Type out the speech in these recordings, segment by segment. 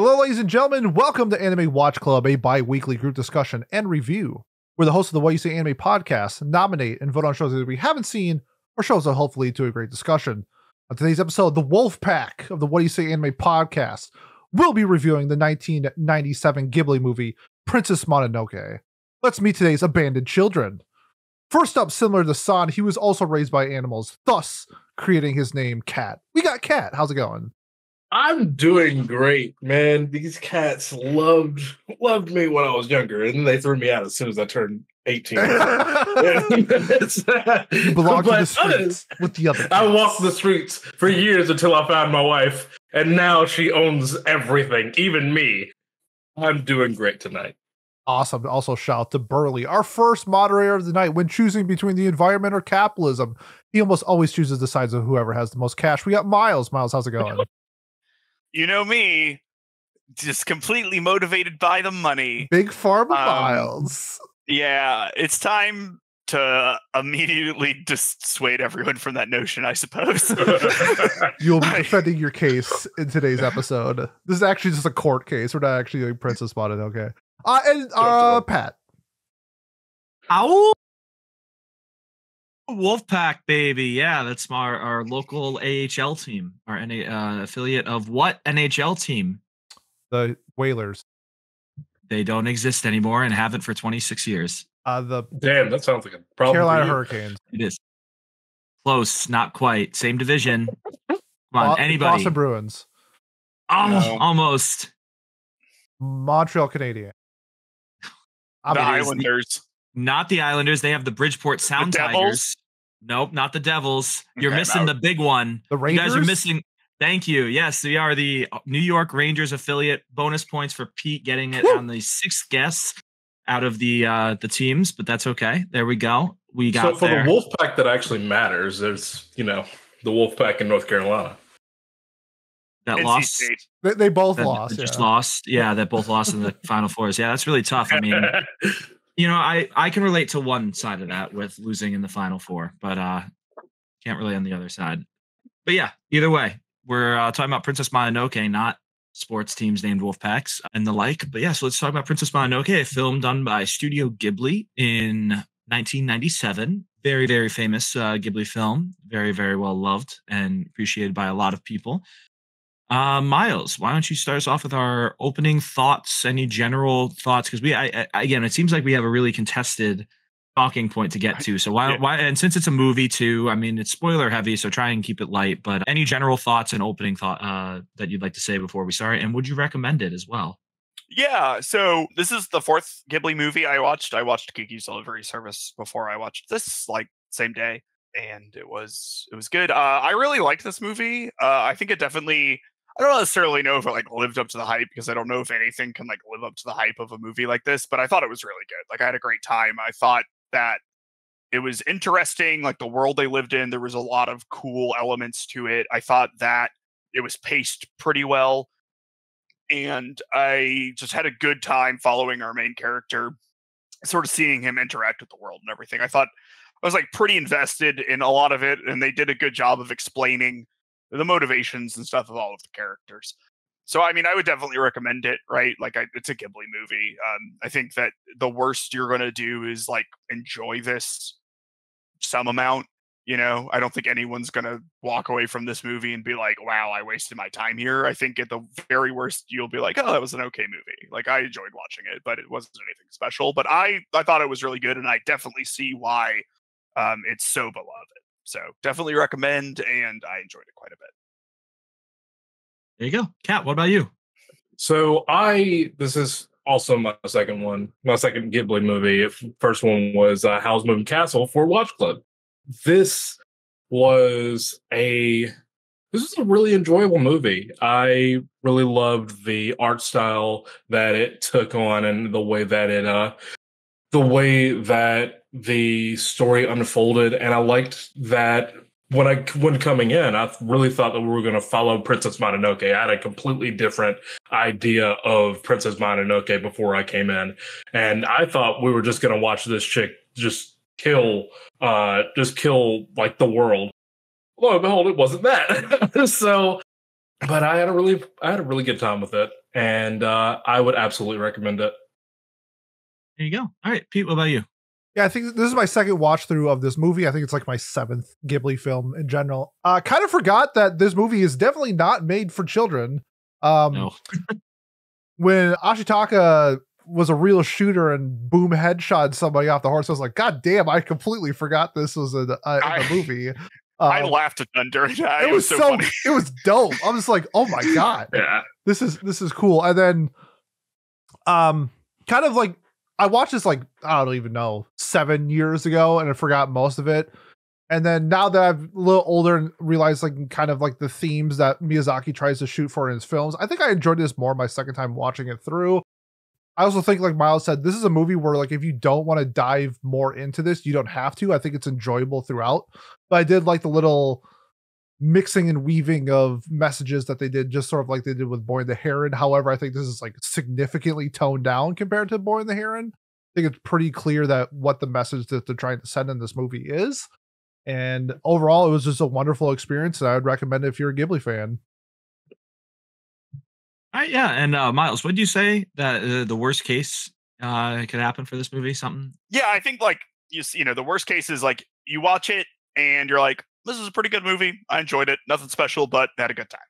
Hello, ladies and gentlemen. Welcome to Anime Watch Club, a bi weekly group discussion and review. We're the hosts of the What You Say Anime podcast, nominate and vote on shows that we haven't seen or shows that hopefully to a great discussion. On today's episode, the Wolf Pack of the What You Say Anime podcast will be reviewing the 1997 Ghibli movie Princess Mononoke. Let's meet today's abandoned children. First up, similar to San, he was also raised by animals, thus creating his name Cat. We got Cat. How's it going? I'm doing great, man. These cats loved loved me when I was younger, and they threw me out as soon as I turned 18. you belong to the streets with the other. Cats. I walked the streets for years until I found my wife, and now she owns everything, even me. I'm doing great tonight. Awesome. Also, shout out to Burley, our first moderator of the night. When choosing between the environment or capitalism, he almost always chooses the sides of whoever has the most cash. We got Miles. Miles, how's it going? You know me, just completely motivated by the money. Big Pharma um, Miles. Yeah, it's time to immediately dissuade everyone from that notion, I suppose. You'll be defending your case in today's episode. This is actually just a court case. We're not actually doing Princess Spotted. Okay. Uh, and uh, Pat. Owl? Wolfpack, baby. Yeah, that's our, our local AHL team, our NA, uh, affiliate of what NHL team? The Whalers. They don't exist anymore and haven't for 26 years. Uh, the damn, that sounds like a problem. Carolina Hurricanes. It is close, not quite. Same division. Come on, Bo- anybody? Boston Bruins. Oh, no. almost. Montreal Canadiens. The Islanders. Not the Islanders. They have the Bridgeport Sound the Tigers. Nope, not the Devils. You're okay, missing the big one. The Rangers. You guys are missing. Thank you. Yes, we are the New York Rangers affiliate. Bonus points for Pete getting it Woo! on the sixth guess out of the uh the teams, but that's okay. There we go. We got so for there. the Wolf Pack that actually matters. There's you know the Wolf Pack in North Carolina that NC lost. They, they both that, lost. That yeah. Just lost. Yeah, that both lost in the final fours. Yeah, that's really tough. I mean, you know, I I can relate to one side of that with losing in the final four, but uh can't really on the other side. But yeah, either way, we're uh, talking about Princess Mononoke, not sports teams named Wolfpacks and the like. But yeah, so let's talk about Princess Mononoke, a film done by Studio Ghibli in 1997. Very, very famous uh, Ghibli film. Very, very well loved and appreciated by a lot of people. Uh, Miles, why don't you start us off with our opening thoughts? Any general thoughts? Because we, I, I, again, it seems like we have a really contested talking point to get to. So why, yeah. why, and since it's a movie too, I mean, it's spoiler heavy, so try and keep it light. But any general thoughts and opening thought uh, that you'd like to say before we start, and would you recommend it as well? Yeah, so this is the fourth Ghibli movie I watched. I watched Kiki's Delivery Service before I watched this, like same day, and it was it was good. Uh, I really liked this movie. Uh, I think it definitely I don't necessarily know if it like lived up to the hype because I don't know if anything can like live up to the hype of a movie like this, but I thought it was really good. Like I had a great time. I thought that it was interesting, like the world they lived in. There was a lot of cool elements to it. I thought that it was paced pretty well. And I just had a good time following our main character, sort of seeing him interact with the world and everything. I thought I was like pretty invested in a lot of it, and they did a good job of explaining the motivations and stuff of all of the characters. So I mean, I would definitely recommend it. Right, like I, it's a Ghibli movie. Um, I think that the worst you're gonna do is like enjoy this some amount. You know, I don't think anyone's gonna walk away from this movie and be like, "Wow, I wasted my time here." I think at the very worst, you'll be like, "Oh, that was an okay movie. Like I enjoyed watching it, but it wasn't anything special." But I I thought it was really good, and I definitely see why um, it's so beloved. So definitely recommend, and I enjoyed it quite a bit. There you go, Kat. What about you? So I this is also my second one, my second Ghibli movie. First one was uh, Howl's Moving Castle for Watch Club. This was a this is a really enjoyable movie. I really loved the art style that it took on and the way that it uh the way that the story unfolded, and I liked that when I when coming in, I really thought that we were going to follow Princess Mononoke. I had a completely different idea of Princess Mononoke before I came in, and I thought we were just going to watch this chick just kill, uh, just kill like the world. Lo and behold, it wasn't that. so but I had a really I had a really good time with it, and uh, I would absolutely recommend it. There you go. All right, Pete, what about you? Yeah, I think this is my second watch through of this movie. I think it's like my seventh Ghibli film in general. Uh kind of forgot that this movie is definitely not made for children. Um No. when Ashitaka was a real shooter and boom headshot somebody off the horse, I was like, God damn, I completely forgot this was a, a, I- a movie. I Um, laughed a ton during that. it was so, funny. it was dope. I was like, oh my god Yeah, this is this is cool. And then um kind of like I watched this like I don't even know, seven years ago and I forgot most of it. And then now that I'm a little older and realize like kind of like the themes that Miyazaki tries to shoot for in his films, I think I enjoyed this more my second time watching it through. I also think, like Miles said, this is a movie where, like, if you don't want to dive more into this, you don't have to. I think it's enjoyable throughout. But I did like the little mixing and weaving of messages that they did, just sort of like they did with Boy and the Heron. However, I think this is like significantly toned down compared to Boy and the Heron. I think it's pretty clear that what the message that they're trying to send in this movie is. And overall, it was just a wonderful experience. And I would recommend it if you're a Ghibli fan. All right, yeah. And uh, Miles, what did you say that uh, the worst case uh, could happen for this movie? Something? Yeah, I think like you you know the worst case is like you watch it and you're like, this is a pretty good movie. I enjoyed it. Nothing special, but had a good time.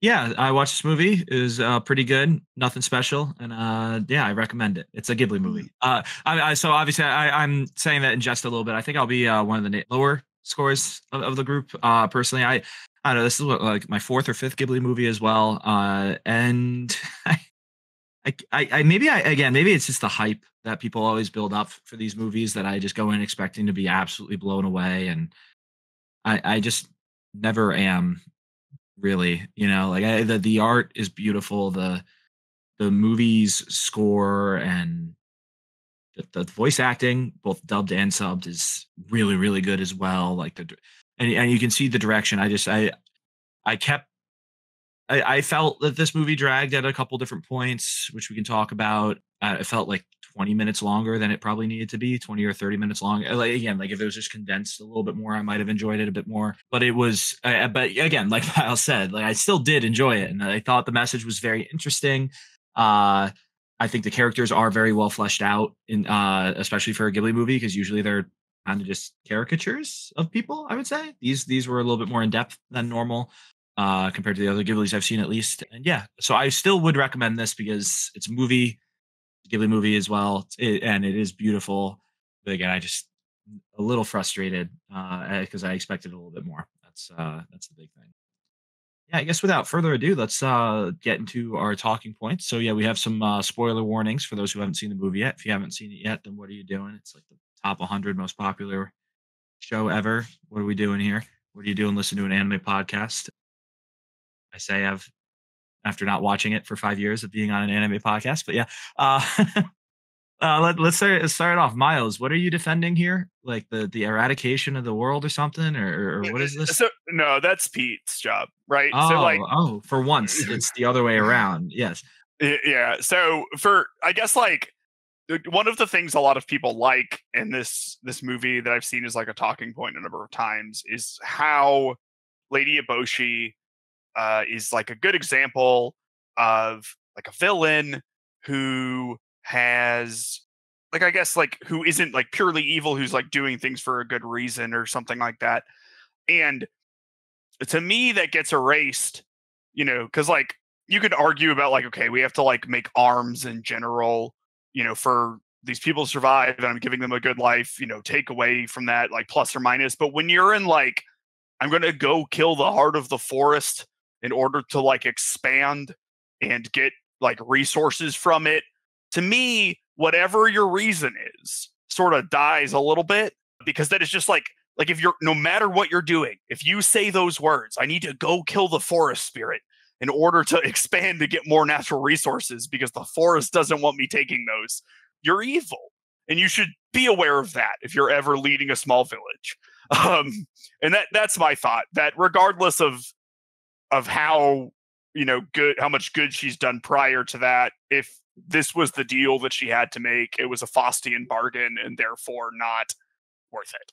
Yeah, I watched this movie. It was uh, pretty good. Nothing special, and uh, yeah, I recommend it. It's a Ghibli movie. Uh, I, I, so obviously, I, I'm saying that in jest a little bit. I think I'll be uh, one of the lower scores of, of the group. Uh, personally, I I don't know. This is what, like my fourth or fifth Ghibli movie as well. Uh, and I, I, I, maybe I again maybe it's just the hype that people always build up for these movies that I just go in expecting to be absolutely blown away, and I, I just never am really you know like I, the the art is beautiful the the movie's score and the, the voice acting both dubbed and subbed is really really good as well like the and, and you can see the direction i just i i kept I, I felt that this movie dragged at a couple different points which we can talk about. Uh, it felt like 20 minutes longer than it probably needed to be 20 or 30 minutes long. Uh, like again like if it was just condensed a little bit more i might have enjoyed it a bit more. But it was uh, but again like Miles said like i still did enjoy it and i thought the message was very interesting. Uh i think the characters are very well fleshed out in uh especially for a ghibli movie because usually they're kind of just caricatures of people i would say. These these were a little bit more in depth than normal uh compared to the other ghiblis i've seen at least and yeah so i still would recommend this because it's a movie Ghibli movie as well, it, and it is beautiful. But again, I just a little frustrated because I expected a little bit more. That's uh, that's the big thing. Yeah, I guess without further ado, let's uh, get into our talking points. So yeah, we have some uh, spoiler warnings for those who haven't seen the movie yet. If you haven't seen it yet, then what are you doing? It's like the top 100 most popular show ever. What are we doing here? What are you doing? Listen to an anime podcast. I say I've after not watching it for five years of being on an anime podcast. But yeah, uh, uh, let, let's start, start off. Miles, what are you defending here? Like the the eradication of the world or something, or, or what is this? So no, that's Pete's job, right? Oh, So like oh, for once, it's the other way around. Yes. Yeah. So for I guess like one of the things a lot of people like in this this movie that I've seen is like a talking point a number of times is how Lady Eboshi uh, is like a good example of like a villain who has like I guess like who isn't like purely evil, who's like doing things for a good reason or something like that. And to me, that gets erased, you know, because like you could argue about like okay we have to like make arms in general you know for these people to survive and i'm giving them a good life you know take away from that like plus or minus but when you're in like i'm going to go kill the heart of the forest in order to like expand and get like resources from it to me whatever your reason is sort of dies a little bit because that is just like like if you're no matter what you're doing if you say those words i need to go kill the forest spirit in order to expand to get more natural resources because the forest doesn't want me taking those. You're evil. And you should be aware of that if you're ever leading a small village. Um, and that that's my thought that regardless of of how you know good how much good she's done prior to that, if this was the deal that she had to make, it was a Faustian bargain and therefore not worth it.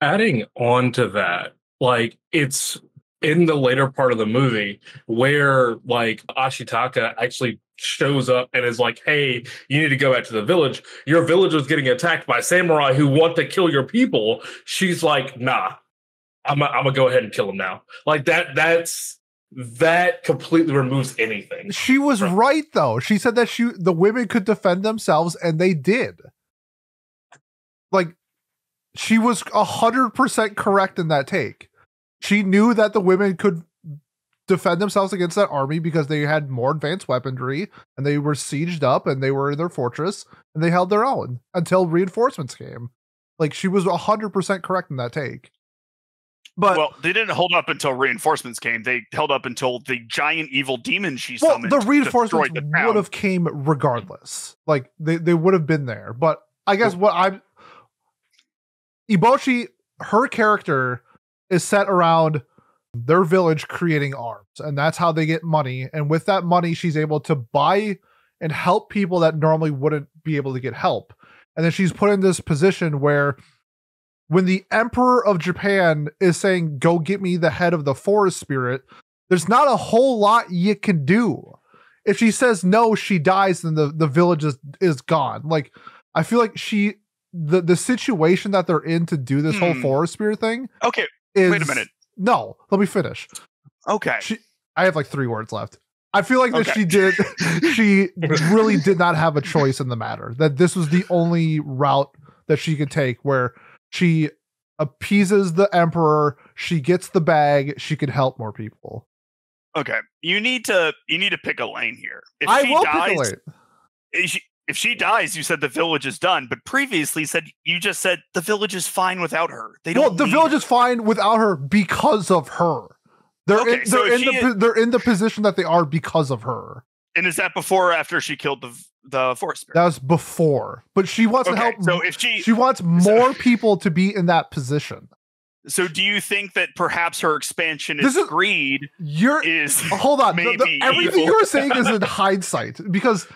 Adding on to that, like it's in the later part of the movie where like Ashitaka actually shows up and is like, "Hey, you need to go back to the village. Your village was getting attacked by samurai who want to kill your people." She's like, "Nah, I'm gonna go ahead and kill him now." Like that. That's that completely removes anything. She was Right. right though. She said that she the women could defend themselves and they did. Like she was a hundred percent correct in that take. She knew that the women could defend themselves against that army because they had more advanced weaponry and they were sieged up and they were in their fortress and they held their own until reinforcements came. Like she was a hundred percent correct in that take. But well, they didn't hold up until reinforcements came. They held up until the giant evil demon she well, summoned. the reinforcements the would have came regardless. Like they, they would have been there. But I guess what I'm Eboshi, her character is set around their village creating arms, and that's how they get money. And with that money, she's able to buy and help people that normally wouldn't be able to get help. And then she's put in this position where when the emperor of Japan is saying, Go get me the head of the forest spirit, there's not a whole lot you can do. If she says no, she dies, then the, the village is, is gone. Like, I feel like she, the, the situation that they're in to do this whole Hmm. forest spirit thing Okay, is. wait a minute. No, let me finish. Okay. She, I have like three words left. I feel like that Okay. she did, she really did not have a choice in the matter. That this was the only route that she could take where she appeases the emperor, she gets the bag, she could help more people. Okay. You need to you need to pick a lane here. If I she will dies, pick a lane. if she, if she dies, you said the village is done, but previously said you just said the village is fine without her. They don't. Well, the village her. is fine without her because of her. They're Okay, in, they're if in the po- they're in the position that they are because of her. And is that before or after she killed the the forest spirit? That was before, but she wants to help. So if she, she wants more people to be in that position. so do you think that perhaps her expansion is is- greed You're is hold on. the- the- everything you're saying is in hindsight because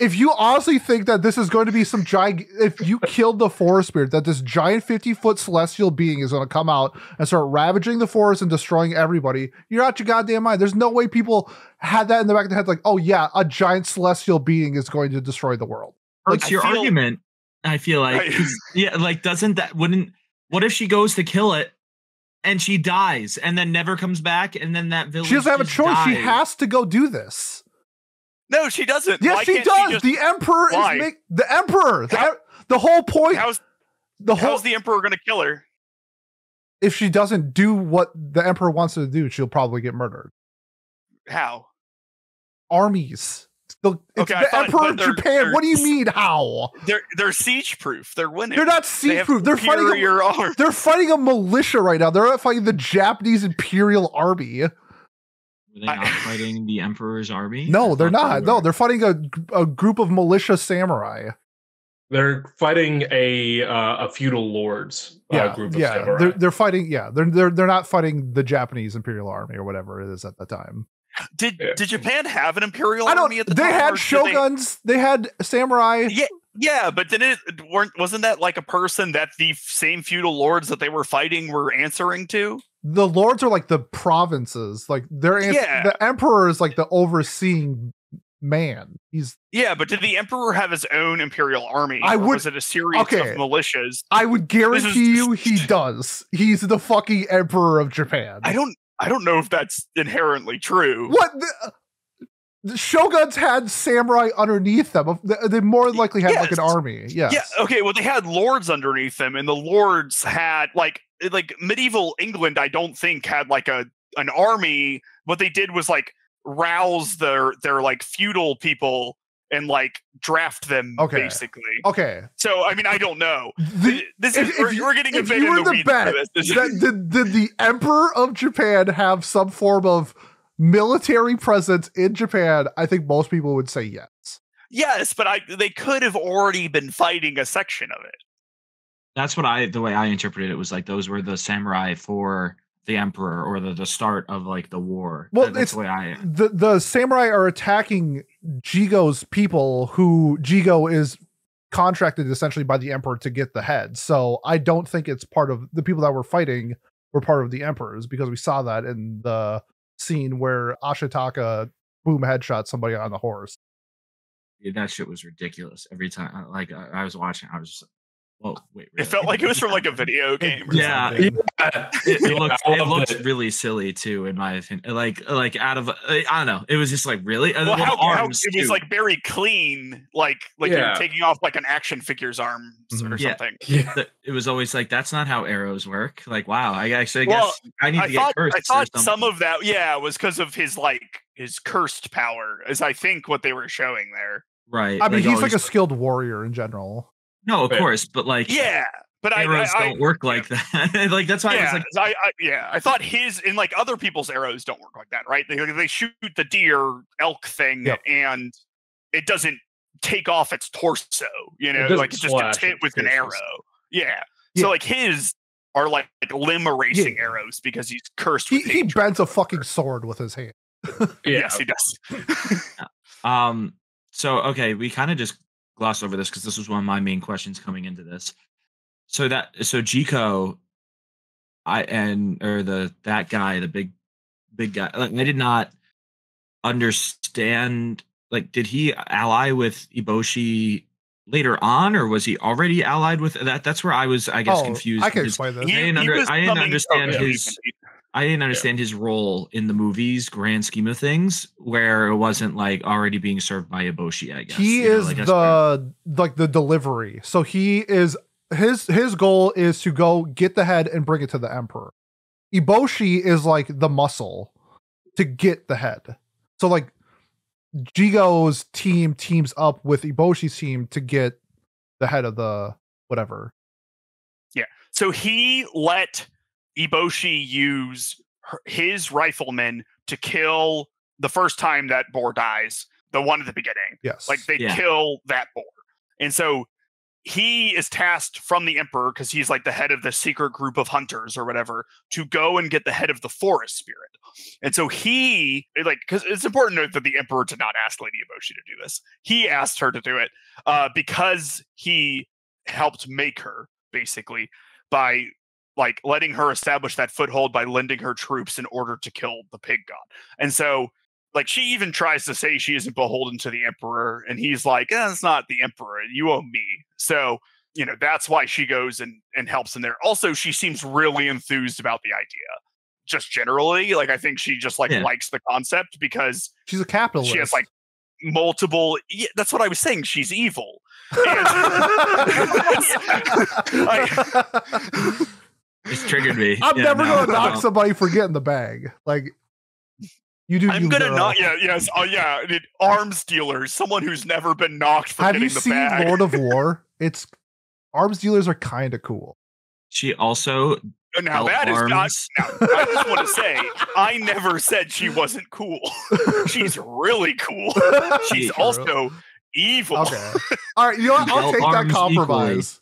if you honestly think that this is going to be some giant, if you killed the forest spirit, that this giant 50 foot celestial being is going to come out and start ravaging the forest and destroying everybody, you're out your goddamn mind. There's no way people had that in the back of their head, like, oh yeah, a giant celestial being is going to destroy the world. Hurts I your feel- argument. I feel like, Right. 'cause, yeah, like doesn't that wouldn't? What if she goes to kill it and she dies and then never comes back and then that village She doesn't have a just choice. She has to go do this. No, she doesn't. Yes, Why she does. just- the emperor Why? is make the emperor. The, How- the whole point. how's the whole how's the emperor going to kill her? if she doesn't do what the emperor wants her to do, she'll probably get murdered. How? Armies. The, it's Okay, the thought- emperor of Japan. they're- What do you mean? How? They're they're siege proof. They're winning. They're not siege proof. They're fighting. A, they're fighting a militia right now. They're not fighting the Japanese Imperial Army. Were they I- not fighting the emperor's army? No, I they're thought they not. No, they're fighting a, a group of militia samurai. They're fighting a uh, a feudal lords uh, Yeah, group of yeah. samurai. They're they're fighting. Yeah, they're they're they're not fighting the Japanese Imperial Army or whatever it is at the time. Did Yeah. did Japan have an imperial I don't. army at the They time? had or did they- shoguns. They, had samurai. Yeah, yeah, but didn't it weren't wasn't that like a person that the same feudal lords that they were fighting were answering to? The lords are like the provinces like they're Yeah. the emperor is like the overseeing man he's Yeah, but did the emperor have his own imperial army? I or would- was it a series okay. of militias? i would guarantee you he does he's the fucking emperor of japan I don't I don't know if that's inherently true. what the, the shoguns had samurai underneath them they, more than likely had like an army yes. Yeah, okay, well they had lords underneath them and the lords had like like medieval England I don't think had like a an army. What they did was like rouse their their like feudal people and like draft them Okay. basically. okay So I mean I don't know. the, This is if we're, you- we're getting a bit in the weeds bet for this. This- that, did, did the emperor of japan have some form of military presence in japan i think most people would say yes yes, but I they could have already been fighting a section of it. That's what I the way I interpreted it was like those were the samurai for the emperor or the, the start of like the war. Well, That- that's it's- the way I the the samurai are attacking Jigo's people who Jigo is contracted essentially by the emperor to get the head. So I don't think it's part of the people that were fighting were part of the emperors because we saw that in the scene where Ashitaka boom headshot somebody on the horse. That shit was ridiculous every time. Like I, I was watching, I was just "Whoa, wait!" It felt like it was from like a video game. or Yeah, something. Yeah, It, it looked, it loved looked it. really silly too, in my opinion. Like, like out of, I don't know. It was just like really. Well, then the how, how arms, it was like very clean, like like Yeah. you're taking off like an action figure's arms or Mhm. Yeah. something. Yeah. it was always like that's not how arrows work. Like, wow, I actually I Well, guess I need to I get thought cursed. I thought some of that, yeah, was because of his like his cursed power, is I think what they were showing there. right. I mean, he's like a skilled warrior in general. No, of Yeah. course, but like Yeah, but I, arrows I, I don't work like that. like that's why I yeah, was like, I, I, yeah, I thought his and like other people's arrows don't work like that, right? They they shoot the deer elk thing Yep. and it doesn't take off its torso, you know, doesn't like it's just gets slash, hit with an arrow. Yeah. Yeah. So like his are like, like limb erasing Yeah. arrows because he's cursed He with he bends a fucking sword with his hand. Yeah. Yes, he does. Um. So okay, we kind of just glossed over this because this was one of my main questions coming into this. So that so Jigo, I and or the that guy, the big big guy. Like I did not understand. Like, did he ally with Eboshi later on, or was he already allied with that? That's where I was, I guess, Oh, confused. I can explain this. He- didn't he under- was I didn't understand okay, his- he- I didn't understand his role in the movies, grand scheme of things, where it wasn't like already being served by Eboshi. I guess he you know, is like, that's where- the like the delivery. So he is his his goal is to go get the head and bring it to the emperor. Eboshi is like the muscle to get the head. So like Jigo's team teams up with Eboshi's team to get the head of the whatever. Yeah. So he let Eboshi use her, his riflemen to kill the first time that boar dies, the one at the beginning. Yes. Like they Yeah. kill that boar. And so he is tasked from the emperor because he's like the head of the secret group of hunters or whatever to go and get the head of the forest spirit. And so he like because it's important to note that the emperor did not ask Lady Eboshi to do this. He asked her to do it uh, because he helped make her basically by like letting her establish that foothold by lending her troops in order to kill the pig god. And so like she even tries to say she isn't beholden to the emperor and he's like eh, it's not the emperor you owe me so you know that's why she goes and and helps in there also she seems really enthused about the idea just generally like i think she just like Yeah. likes the concept because She's a capitalist. she has like multiple yeah, that's what i was saying she's evil it's triggered me. I'm Yeah, never no, gonna knock no. somebody for getting the bag. Like you do. i'm you, gonna girl. not yeah yes oh yeah it, arms dealers someone who's never been knocked for Have getting you the seen bag Lord of War? It's arms dealers are kind of cool. She also now held that is not. Now, I just want to say, I never said she wasn't cool. She's really cool. She's True. also evil. okay. All right, you know what? I'll Held take that compromise.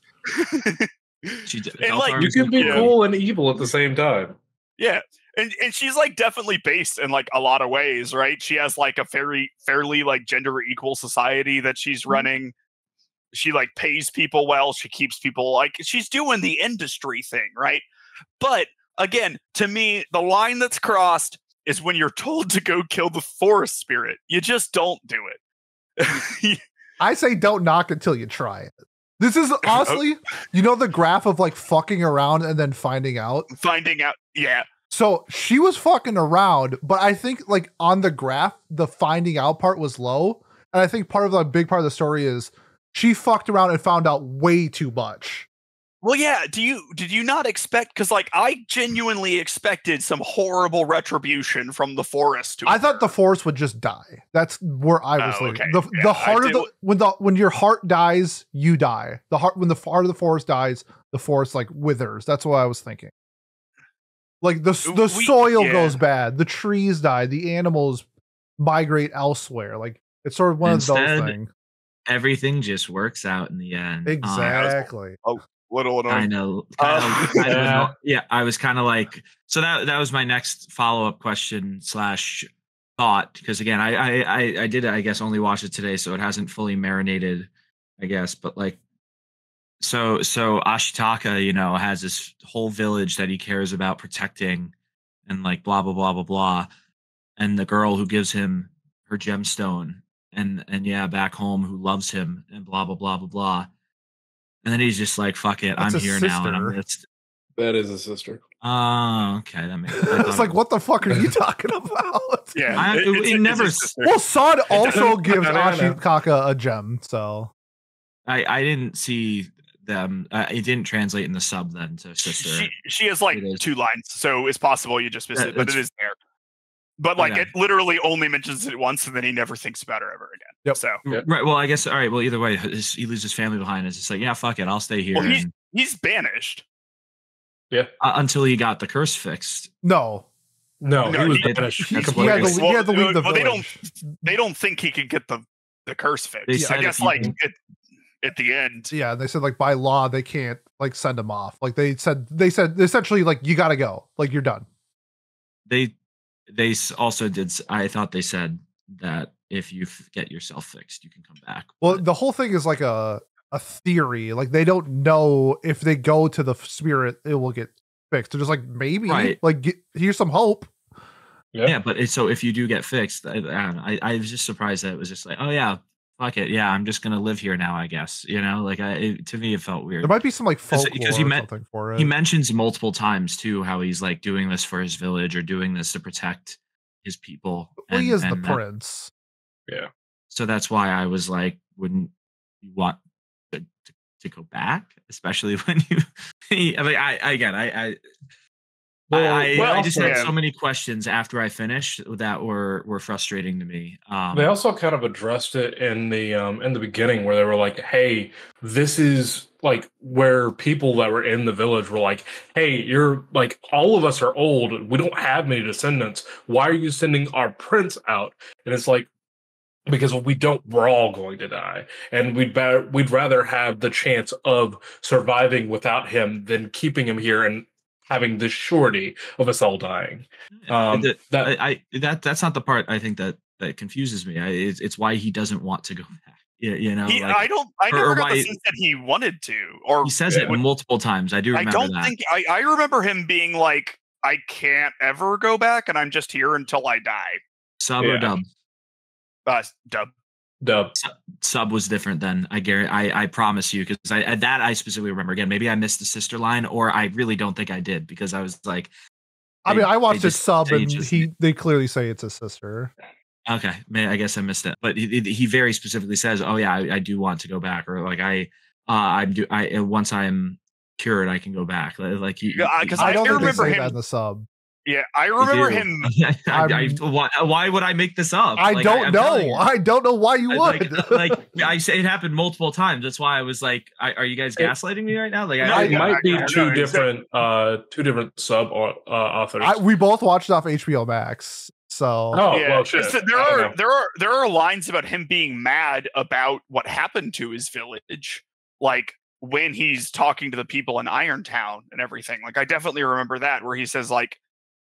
She d- And, like, You can be Yeah. cool and evil at the same time. yeah. And and she's like definitely based in like a lot of ways, right? She has like a very fairly like gender equal society that she's Mm-hmm. running. She like pays people well. She keeps people like she's doing the industry thing, right? But again, to me, the line that's crossed is when you're told to go kill the forest spirit. You just don't do it. I say don't knock until you try it. This is oh. honestly, you know, the graph of like fucking around and then finding out. Finding out, yeah, So she was fucking around, but I think like on the graph, the finding out part was low. And I think part of the big part of the story is she fucked around and found out way too much. Well, yeah. Do you did you not expect? Because like I genuinely expected some horrible retribution from the forest. To I thought the forest would just die. That's where I was Oh, okay. The, Yeah, the heart of the when the when your heart dies, you die. The heart when the heart of the forest dies, the forest like withers. That's what I was thinking. Like the the We- soil yeah. goes bad, the trees die, the animals migrate elsewhere. Like it's sort of one of those things. everything just works out in the end. Um, Exactly. Little I annoying. know. Um, Kind of, kind of yeah. anno- yeah, I was kind of like, so that that was my next follow up question slash thought because again, I, I I I did I guess only watch it today, so it hasn't fully marinated, I guess. But like, so so Ashitaka, you know, has this whole village that he cares about protecting and like blah blah blah blah blah. And the girl who gives him her gemstone and and yeah, back home who loves him and blah blah blah blah blah. And then he's just like, fuck it, That's I'm his here now. And I'm just That is a sister. oh, okay, that makes I it's like, what the fuck are you talking about? Yeah, I- it- it it's never his. Well, Sod also gives I know, Ashitaka a gem, so I, I didn't see them. Uh, it didn't translate in the sub then to sister. She she has like It is. two lines, so it's possible you just missed Yeah, it, but it's- there. But like it literally only mentions it once, and then he never thinks about her ever again. Yep. So Yeah. Right. Well, I guess. All right. Well, either way, his, he leaves his family behind. It's just like, yeah, fuck it, I'll stay here Well, he's- and- he's banished. uh, until he got the curse fixed. no. No, No, he was he- banished He, he had to, completely. Well, he had to leave the well, they don't- They don't think he can get the the curse fixed. said I guess like can- at, at the end. Yeah, they said like by law they can't like send him off. Like they said they said essentially like you got to go. Like you're done. They they also did. I thought they said that if you f- get yourself fixed, you can come back. Well, but- the whole thing is like a a theory. Like they don't know if they go to the spirit it will get fixed. They're just like maybe Right. like get, here's some hope. yeah, but it's, so if you do get fixed, I, I, don't know, I, I was just surprised that it was just like, oh yeah, fuck it, yeah, I'm just gonna live here now. I guess you know, like I it, to me it felt weird. There might be some like 'Cause- folklore because he or meant- something for it. he mentions multiple times too how he's like doing this for his village or doing this to protect his people. well, he and- is the that- prince. Yeah. So that's why I was like, wouldn't you want to, to, to go back, especially when you? I mean, I, I again, I, I, Well, I, I, well, I just had so many questions after I finished that were were frustrating to me. Um, They also kind of addressed it in the um in the beginning where they were like, "Hey, this is like where people that were in the village were like, "Hey, you're like all of us are old. We don't have many descendants. Why are you sending our prince out?" And it's like because we don't we're all going to die and we'd better we'd rather have the chance of surviving without him than keeping him here and having the surety of us all dying um the- that I, I that that's not the part I think that that confuses me. I, it's, it's why he doesn't want to go back. Yeah, you know, He, like, I don't. I or- never or got the why- sense that he wanted to, or he says Yeah. it multiple times. I do Remember I don't that. think. I, I remember him being like, "I can't ever go back, and I'm just here until I die." Sub Yeah. or dub. Uh, dub. Dub sub was different then i guarantee i i promise you because i at that i specifically remember again maybe i missed the sister line or i really don't think i did because i was like I mean, I watched they his sub and changes he they clearly say it's a sister. okay may i guess i missed it but he, he very specifically says oh yeah I, I do want to go back or like i uh i'm do i uh, once i'm cured i can go back like you, Yeah, I- 'cause I I don't think remember him- in the sub. Yeah, I remember do. him. I, I, I'm- why, why would I make this up? I Like, don't I'm know. you. I don't know why you I- would. Like, like I say, it happened multiple times. That's why I was like, I, "Are you guys It- gaslighting me right now?" Like, No, I, it yeah, might be I- I two know, different uh two different sub au- uh, authors I, we both watched off HBO Max. So oh yeah, well shit. so there are know. there are there are lines about him being mad about what happened to his village, like when he's talking to the people in Irontown and everything. Like I definitely remember that where he says like,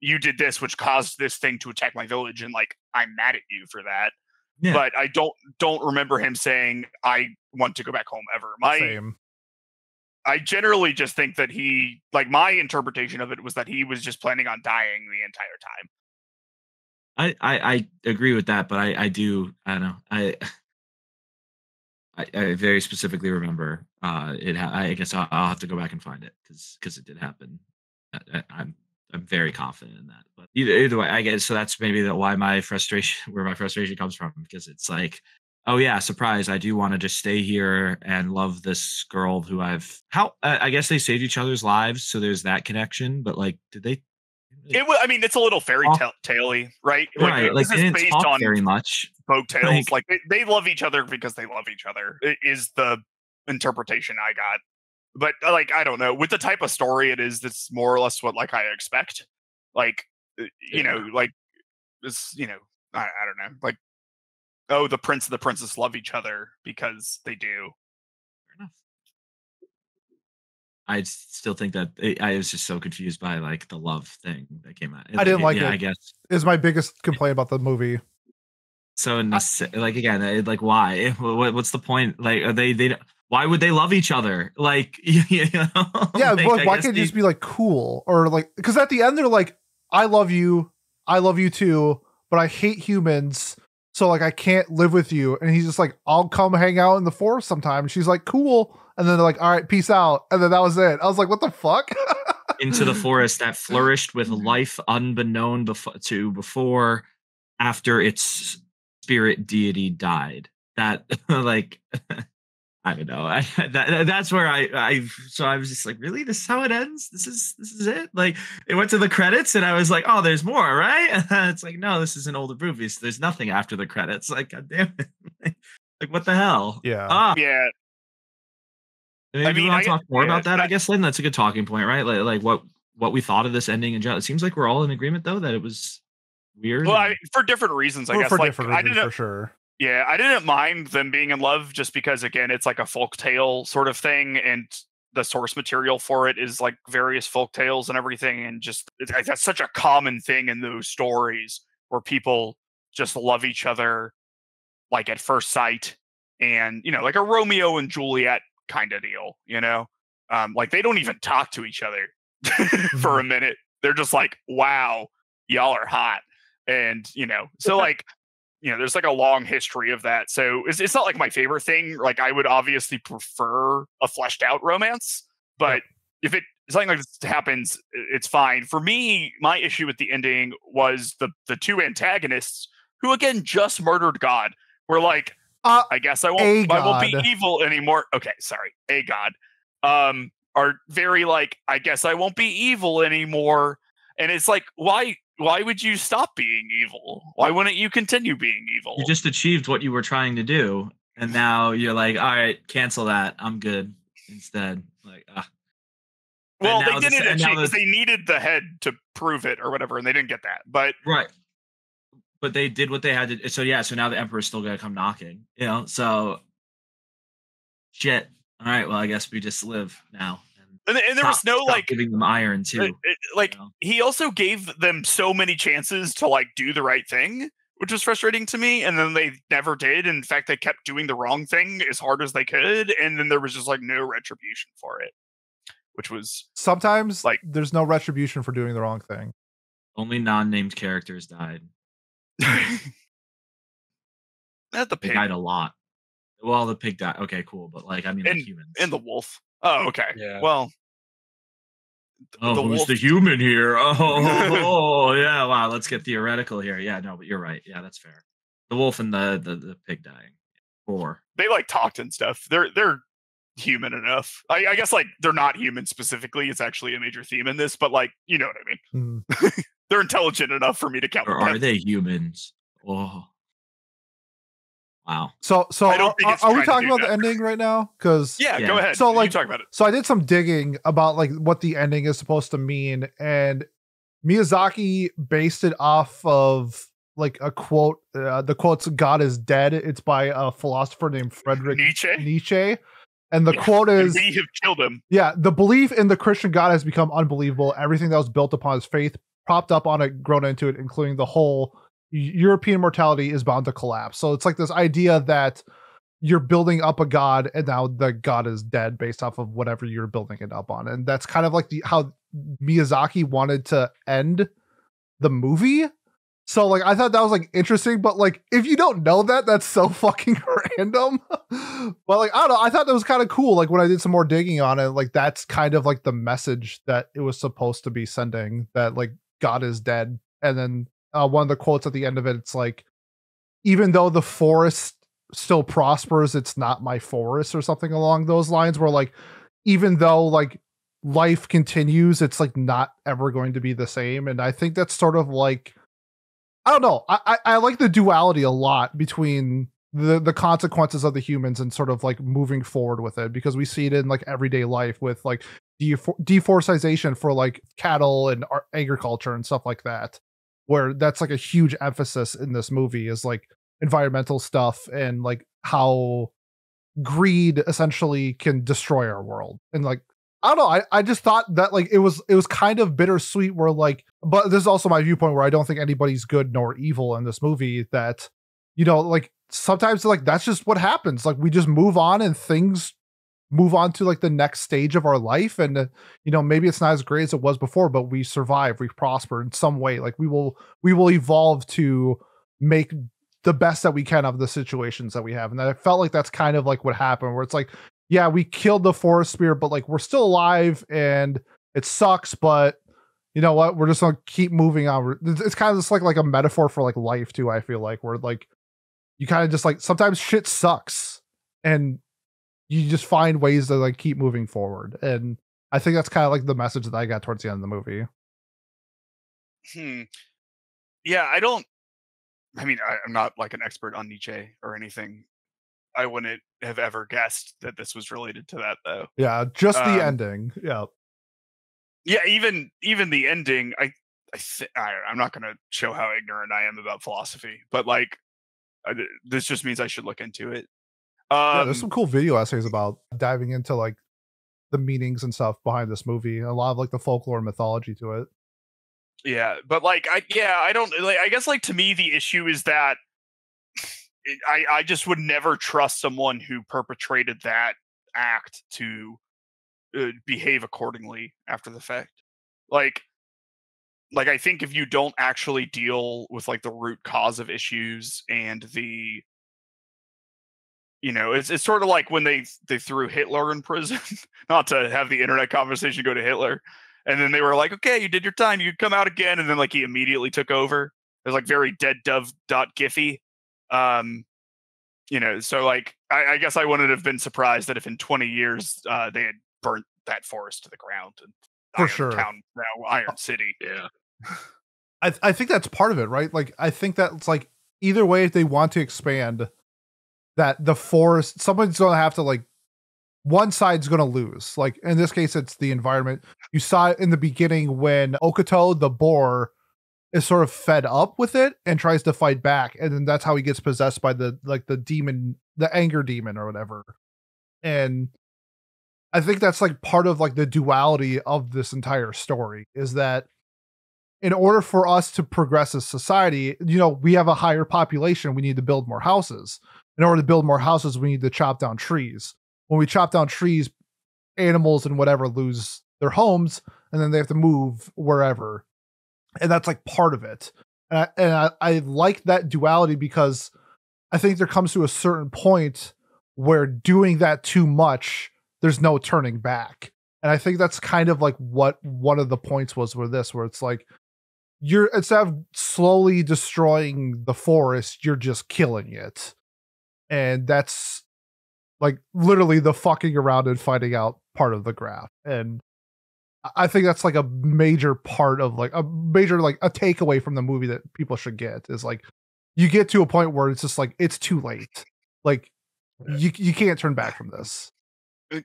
"You did this, which caused this thing to attack my village, and like I'm mad at you for that." Yeah. But I don't don't remember him saying I want to go back home ever. My same. I generally just think that he like my interpretation of it was that he was just planning on dying the entire time. I, I, I agree with that, but I, I do. I don't know. I, I, I very specifically remember. Uh, it. Ha- I guess I'll, I'll have to go back and find it because because it did happen. I, I, I'm very confident in that. But either either way, I guess so. That's maybe the, why my frustration, where my frustration comes from, because it's like, oh yeah, surprise! I do want to just stay here and love this girl who I've. How I guess they saved each other's lives, so there's that connection. But like, did they? It was, I mean, it's a little fairy tale taley, right? Right, it- like this is based talk on very much. folk tales. like- Like, they, they love each other because they love each other. Is the interpretation I got. But uh, like, I don't know. With the type of story it is, that's more or less what like I expect. Like, uh, you know, like it's you know, I, I don't know, like. Oh, the prince and the princess love each other because they do. Fair enough. I s- still think that I I was just so confused by like the love thing that came out. I didn't like yeah, it. I guess Is my biggest complaint about the movie. so. In the, like again, it- like why? What, what's the point? Like, are they they? Why would they love each other? Like, you know, Yeah, like, why can't they- just be like cool or like because at the end they're like, I love you, I love you too, but I hate humans, so like I can't live with you. And he's just like, I'll come hang out in the forest sometime. And she's like, cool. And then they're like, all right, peace out. And then that was it. I was like, what the fuck? into the forest that flourished with life unbeknown befo- to before after its spirit deity died that like i don't know I, that, that's where i i so i was just like really this is how it ends this is this is it like it went to the credits and i was like oh there's more right it's like no this is an older movie so there's nothing after the credits like god damn it like what the hell Yeah. ah Yeah, Maybe I we mean, want I- to talk more yeah, about that. I I- guess, Lynn, that's a good talking point, right? Like, like what what we thought of this ending in general. It seems like we're all in agreement, though, that it was weird. well, and- I, for different reasons, I For- guess. for like different I reasons, didn't, for sure. Yeah, I didn't mind them being in love just because, again, it's like a folk tale sort of thing, and the source material for it is like various folk tales and everything, and just it's, that's such a common thing in those stories where people just love each other like at first sight, and you know, like a Romeo and Juliet kind of deal, you know, um, like they don't even talk to each other for a minute. They're just like, "Wow, y'all are hot," and you know, so like you know, there's like a long history of that. So it's, it's not like my favorite thing. Like I would obviously prefer a fleshed out romance, but if it something like this happens, it's fine. For me, my issue with the ending was the the two antagonists who again just murdered God. Were like, Uh, I guess I won't I won't be evil anymore. Okay, sorry, a God. Um, are very like, I guess I won't be evil anymore. And it's like, why why would you stop being evil? Why wouldn't you continue being evil? you just achieved what you were trying to do, and now you're like, all right, cancel that. I'm good instead. Like, ah. Well, they didn't se- and now the- they needed the head to prove it or whatever, and they didn't get that. But right. But they did what they had to. So yeah. So now the emperor's still gonna come knocking. You know. So shit. All right. Well, I guess we just live now. And and, and there was no like giving them iron too. it- it- like know? he also gave them so many chances to like do the right thing which was frustrating to me and then they never did in fact they kept doing the wrong thing as hard as they could and then there was just like no retribution for it which was Sometimes Like- there's no retribution for doing the wrong thing. Only non-named characters died. not the They pig died a lot. Well, the pig died. Okay, cool. But like, I mean, like And- humans. and the wolf oh okay Yeah. well oh, the who's wolf- the human here? Oh, yeah. Wow. Let's get theoretical here. Yeah, no, but you're right. Yeah, that's fair. The wolf and the the, the pig dying. Four. they like talked and stuff they're they're human enough I, I guess like they're not human specifically it's actually a major theme in this but like you know what i mean Hmm. they're intelligent enough for me to count Or them. are they humans? Oh. Wow. So, so I don't are, think it's are we talking do about the ending right now? Because yeah, Yeah. go ahead So, You like- talk about it So I did some digging about like what the ending is supposed to mean, and Miyazaki based it off of like a quote. Uh, the quote's "God is dead." It's by a philosopher named Frederick Nietzsche. Nietzsche, and the Yeah, quote is, we have killed him. "Yeah, the belief in the Christian God has become unbelievable. Everything that was built upon his faith, propped up on it, grown into it, including the whole European mortality, is bound to collapse." So it's like this idea that you're building up a god and now the god is dead based off of whatever you're building it up on. And that's kind of like the how miyazaki wanted to end the movie. So like i thought that was like interesting but like if you don't know that that's so fucking random. But like i don't know i thought that was kind of cool like when i did some more digging on it like that's kind of like the message that it was supposed to be sending that like god is dead and then uh, one of the quotes at the end of it it's like even though the forest still prospers it's not my forest or something along those lines where like even though like life continues it's like not ever going to be the same and i think that's sort of like i don't know i i, I like the duality a lot between the the consequences of the humans and sort of like moving forward with it because we see it in like everyday life with like defor- deforestation for like cattle and agriculture and stuff like that where that's like a huge emphasis in this movie is like environmental stuff and like how greed essentially can destroy our world. And like i don't know I, I just thought that like it was it was kind of bittersweet where like but this is also my viewpoint where i don't think anybody's good nor evil in this movie that you know like sometimes like that's just what happens. Like we just move on and things move on to like the next stage of our life and uh, you know maybe it's not as great as it was before but we survive we prosper in some way like we will we will evolve to make the best that we can of the situations that we have and that i felt like that's kind of like what happened where it's like yeah we killed the forest spirit but like we're still alive and it sucks but you know what? We're just gonna keep moving on. It's kind of just like like a metaphor for like life too i feel like where like you kind of just like sometimes shit sucks and you just find ways to like keep moving forward and i think that's kind of like the message that i got towards the end of the movie Hmm. Yeah, I don't. I mean, I, I'm not like an expert on Nietzsche or anything. I wouldn't have ever guessed that this was related to that, though. yeah just the Um, ending yeah Yeah, even even the ending, I I, th- I I'm not going to show how ignorant I am about philosophy, but like, I, this just means I should look into it. Um, yeah there's some cool video essays about diving into like the meanings and stuff behind this movie a lot of like the folklore and mythology to it Yeah, but like I yeah, I don't like I guess like to me the issue is that it, I I just would never trust someone who perpetrated that act to uh, behave accordingly after the fact. Like like I think if you don't actually deal with like the root cause of issues and the you know, it's it's sort of like when they they threw Hitler in prison, not to have the internet conversation go to Hitler, and then they were like, "Okay, you did your time. You come out again." And then like he immediately took over. It was like very dead dove dot giphy. Um, you know, so like I, I guess I wouldn't have been surprised that if in 20 years uh, they had burnt that forest to the ground and For Iron sure. Town now Iron City. Yeah. I th- I think that's part of it, right? Like I think that's like either way, if they want to expand that the forest, someone's gonna have to like one side's gonna lose. Like in this case, it's the environment. You saw it in the beginning when Okkoto, the boar, is sort of fed up with it and tries to fight back, and then that's how he gets possessed by the like the demon, the anger demon or whatever. And I think that's like part of like the duality of this entire story is that in order for us to progress as society, you know, we have a higher population, we need to build more houses. In order to build more houses, we need to chop down trees. When we chop down trees, animals and whatever lose their homes and then they have to move wherever. And that's like part of it. And I, and I, I like that duality because I think there comes to a certain point where doing that too much, there's no turning back. And I think that's kind of like what one of the points was with this, where it's like you're instead of slowly destroying the forest, you're just killing it. And that's like literally the fucking around and finding out part of the graph. And I- think that's like a major part of like a major like a takeaway from the movie that people should get is like you get to a point where it's just like it's too late. Like you you can't turn back from this. Uh,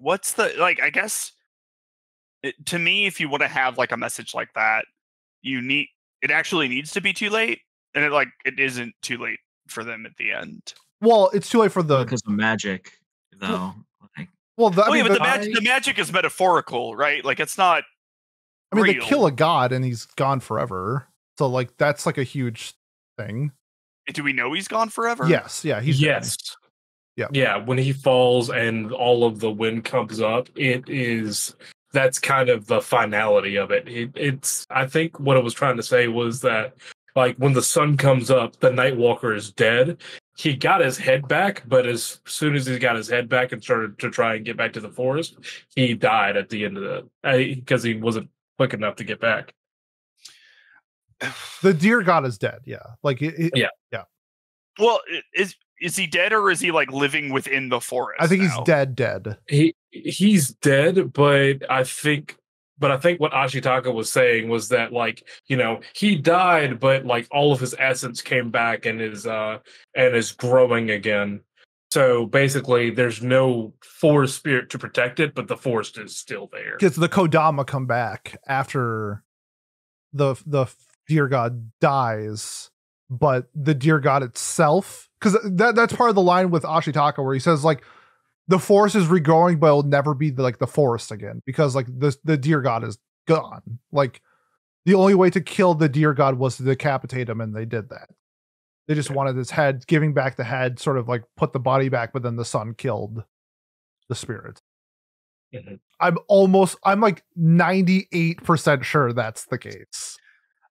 what's the like? I guess it, to me, if you want to have like a message like that, you need it actually needs to be too late, and it like it isn't too late for them at the end. Well, it's too late for the because of magic, though. Like, well. The, I oh yeah, but the, the, magic, the magic is metaphorical, right? Like it's not. I mean, they kill a god and he's gone forever. So like that's like a huge thing. Do we know he's gone forever? Yes, yeah, he's dead. yes. Yeah. Yeah. When he falls and all of the wind comes up, it is that's kind of the finality of it. it. It's I think what I was trying to say was that like when the sun comes up, the Night Walker is dead. He got his head back, but as soon as he got his head back and started to try and get back to the forest, he died at the end of the because he wasn't quick enough to get back. The deer god is dead. Yeah, like it, it- Yeah. Well, is is he dead or is he like living within the forest? I think he's dead. Dead. he he's dead but i think but i think what ashitaka was saying was that like you know he died but like all of his essence came back and is uh and is growing again. So basically there's no forest spirit to protect it but the forest is still there. Because the Kodama come back after the the deer god dies, but the deer god itself, because that that's part of the line with Ashitaka where he says like the forest is regrowing, but it'll never be the, like the forest again because like the the deer god is gone. Like the only way to kill the deer god was to decapitate him, and they did that. They just wanted his head, giving back the head, sort of like put the body back, but then the sun killed the spirit. Mhm. I'm almost I'm like 98% sure that's the case.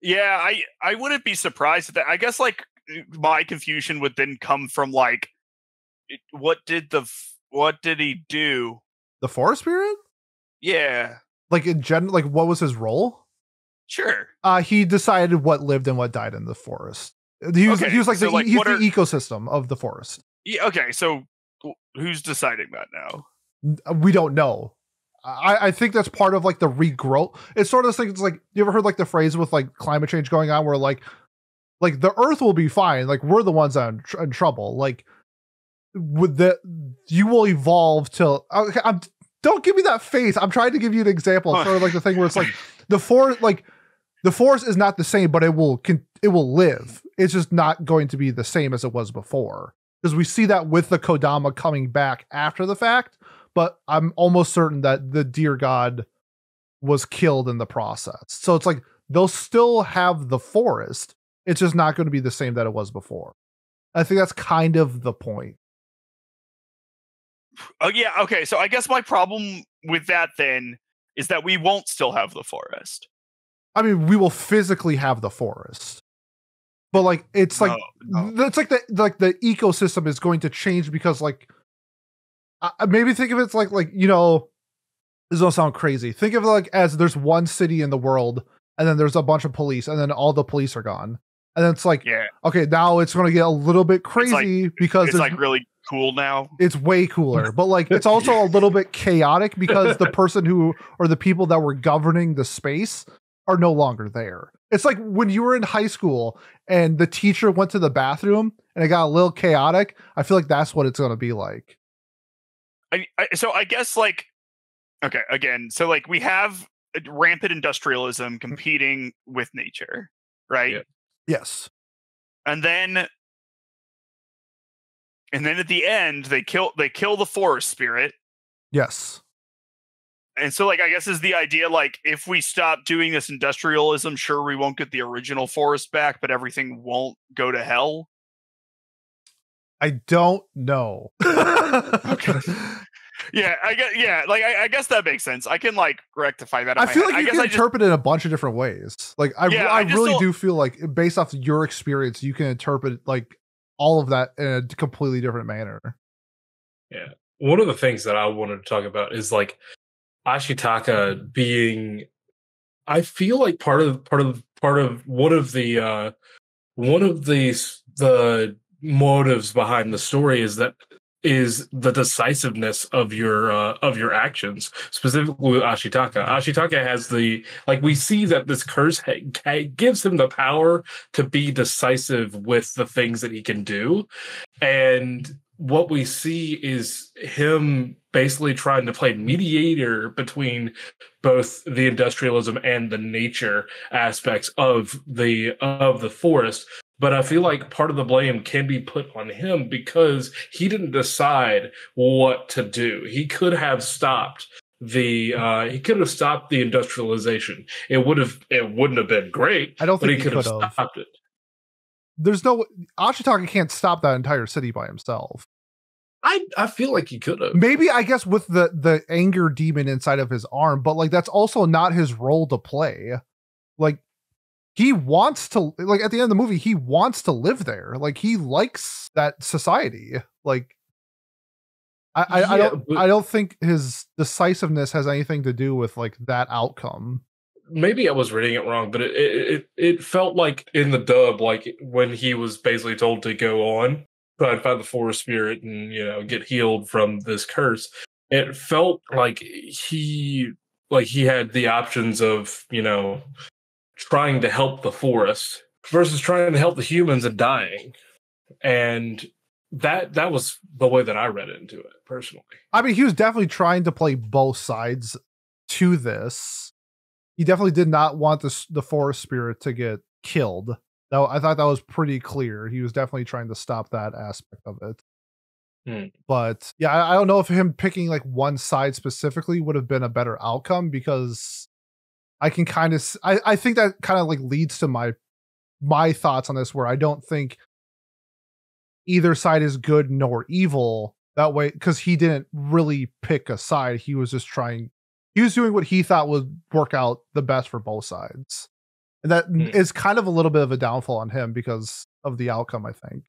Yeah, I I wouldn't be surprised at that. I guess like my confusion would then come from like what did the what did he do? The forest spirit? Yeah, Like in gen like what was his role? sure. Uh he decided what lived and what died in the forest. He was Okay, he was like so, the like, he's the are- ecosystem of the forest. Yeah, okay, so who's deciding that now? We don't know. I, I think that's part of like the regrowth. It's sort of this thing. It's like you ever heard like the phrase with like climate change going on, where like, like the Earth will be fine. Like we're the ones that are in, tr- in trouble. Like with the you will evolve till. Oh, okay, I'm. Don't give me that face. I'm trying to give you an example. Sort of like the thing where it's like the forest, like the forest is not the same, but it will con- it will live. It's just not going to be the same as it was before because we see that with the Kodama coming back after the fact. But I'm almost certain that the dear god was killed in the process. So it's like they'll still have the forest. It's just not going to be the same that it was before. I think that's kind of the point. Oh yeah, okay. So I guess my problem with that then is that we won't still have the forest. I mean, we will physically have the forest, but like it's like No, no. it's like the like the ecosystem is going to change because like uh, maybe think of it like like you know this don't sound crazy think of it like as there's one city in the world and then there's a bunch of police and then all the police are gone and then it's like yeah, okay now it's going to get a little bit like- crazy because it's like really cool now. it's way cooler but like it's also a little bit chaotic because the person who or the people that were governing the space are no longer there it's like when you were in high school and the teacher went to the bathroom and it got a little chaotic i feel like that's what it's going to be like I, I so I guess like okay, again, so like we have rampant industrialism mm-hmm. competing with nature, right? Yeah. yes And then and then at the end they kill they kill the forest spirit. yes And so like I guess is the idea like if we stop doing this industrialism, sure we won't get the original forest back, but everything won't go to hell. i don't know Okay. Yeah, I guess yeah, like I, I guess that makes sense. I can like rectify that. I feel head. like you guess can I just interpret it in a bunch of different ways. Like I, Yeah, I, I really do feel like based off your experience, you can interpret like all of that in a completely different manner. Yeah. One of the things that I wanted to talk about is like Ashitaka being I feel like part of part of part of one of the uh one of the the motives behind the story is that is the decisiveness of your uh, of your actions specifically with Ashitaka. Ashitaka has the like we see that this curse ha- gives him the power to be decisive with the things that he can do and what we see is him basically trying to play mediator between both the industrialism and the nature aspects of the of the forest but i feel like part of the blame can be put on him because he didn't decide what to do he could have stopped the uh he could have stopped the industrialization it would have it wouldn't have been great I don't but think he he could have could have. stopped it There's no Ashitaka can't stop that entire city by himself. i i feel like he could have Maybe I guess with the the anger demon inside of his arm, but like that's also not his role to play. Like he wants to like at the end of the movie, he wants to live there. Like he likes that society. Like I, I, I don't I don't think his decisiveness has anything to do with like that outcome. maybe I was reading it wrong, but it, it it it felt like in the dub, like when he was basically told to go on, try and find the forest spirit and you know get healed from this curse. It felt like he like he had the options of you know trying to help the forest versus trying to help the humans and dying, and that that was the way that I read into it personally. I mean, he was definitely trying to play both sides to this. He definitely did not want the the forest spirit to get killed. Though I thought that was pretty clear. He was definitely trying to stop that aspect of it. Hmm. But yeah, I, I don't know if him picking like one side specifically would have been a better outcome because I can kind of I, I think that kind of like leads to my my thoughts on this where I don't think either side is good nor evil. That way, because he didn't really pick a side, he was just trying. He was doing what he thought would work out the best for both sides, and that is Hmm. kind of a little bit of a downfall on him because of the outcome. I think.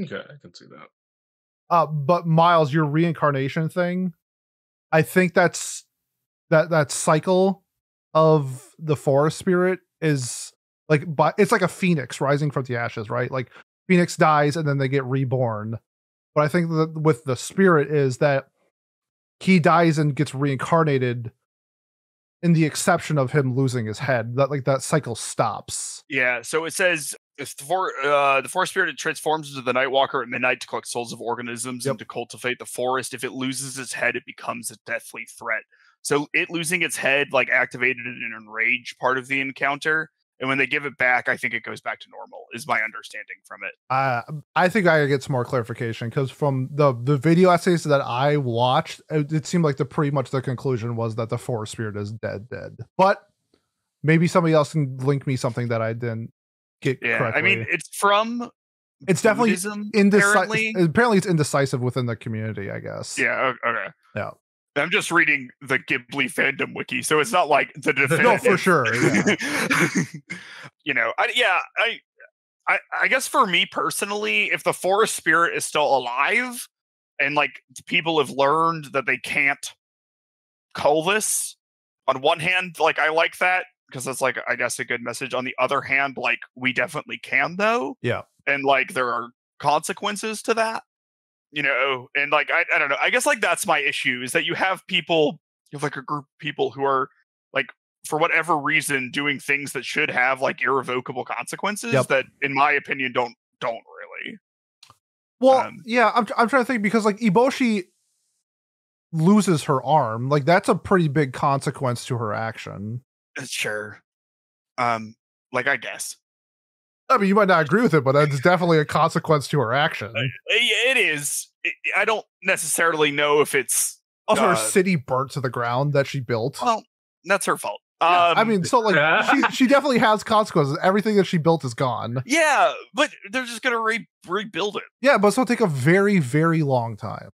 Okay, I can see that. Uh, but Miles, your reincarnation thing, I think that's that that cycle of the forest spirit is like, but it's like a phoenix rising from the ashes, right? Like phoenix dies and then they get reborn. But I think that with the spirit is that he dies and gets reincarnated. In the exception of him losing his head, that like that cycle stops. Yeah, so it says if the for uh, the forest spirit transforms into the night walker at midnight to collect souls of organisms Yep. and to cultivate the forest. If it loses its head, it becomes a deathly threat. So it losing its head like activated an enrage part of the encounter, and when they give it back, I think it goes back to normal. Is my understanding from it. Uh, I think I get some more clarification because from the the video essays that I watched, it, it seemed like the pretty much the conclusion was that the forest spirit is dead, dead. But maybe somebody else can link me something that I didn't get Yeah, correctly. I mean it's from it's definitely indecisive. apparently. Apparently. it's indecisive within the community. I guess. Yeah. Okay. Yeah. I'm just reading the Ghibli fandom wiki, so it's not like the definitive. No, for sure. Yeah. you know, I, yeah, I, I, I guess for me personally, if the forest spirit is still alive, and like people have learned that they can't cull this, on one hand, like I like that because that's like I guess a good message. On the other hand, like we definitely can though. Yeah. and like there are consequences to that you know and like I, I don't know i guess like that's my issue is that you have people you have like a group of people who are like for whatever reason doing things that should have like irrevocable consequences Yep. that in my opinion don't don't really Well, Um, yeah, I'm I'm trying to think because like Eboshi loses her arm, like that's a pretty big consequence to her action. Uh, sure um like i guess I mean, you might not agree with it, but that's definitely a consequence to her action. It is i don't necessarily know if it's Also, her uh, city burnt to the ground that she built. well that's her fault Yeah, um, I mean, so like she she definitely has consequences. Everything that she built is gone. yeah but they're just gonna re- rebuild it Yeah, but it'll take a very very long time.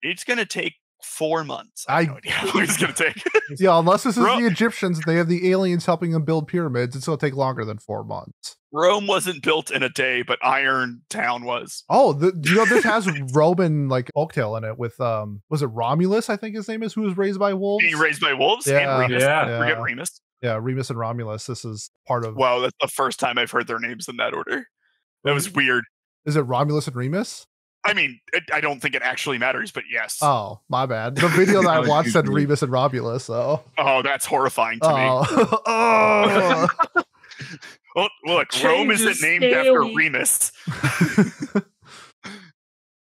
It's gonna take four months. I, I- have no idea how long it's gonna take. Yeah, unless this is Ro- the Egyptians, they have the aliens helping them build pyramids. It's gonna take longer than four months. Rome wasn't built in a day, but Iron Town was. Oh, the, do you know this has Roman like folktale in it with um was it Romulus? I think his name is who was raised by wolves. He raised by wolves Yeah. and Remus. Yeah. Forget Yeah. Remus. Yeah, Remus and Romulus. This is part of. Wow, that's the first time I've heard their names in that order. That was weird. Is it Romulus and Remus? I mean, it, I don't think it actually matters, but yes. Oh, my bad. The video that I watched said usually- Remus and Romulus. So. oh, that's horrifying to me. Oh. oh. Well, look, Rome isn't Changes named after. Remus.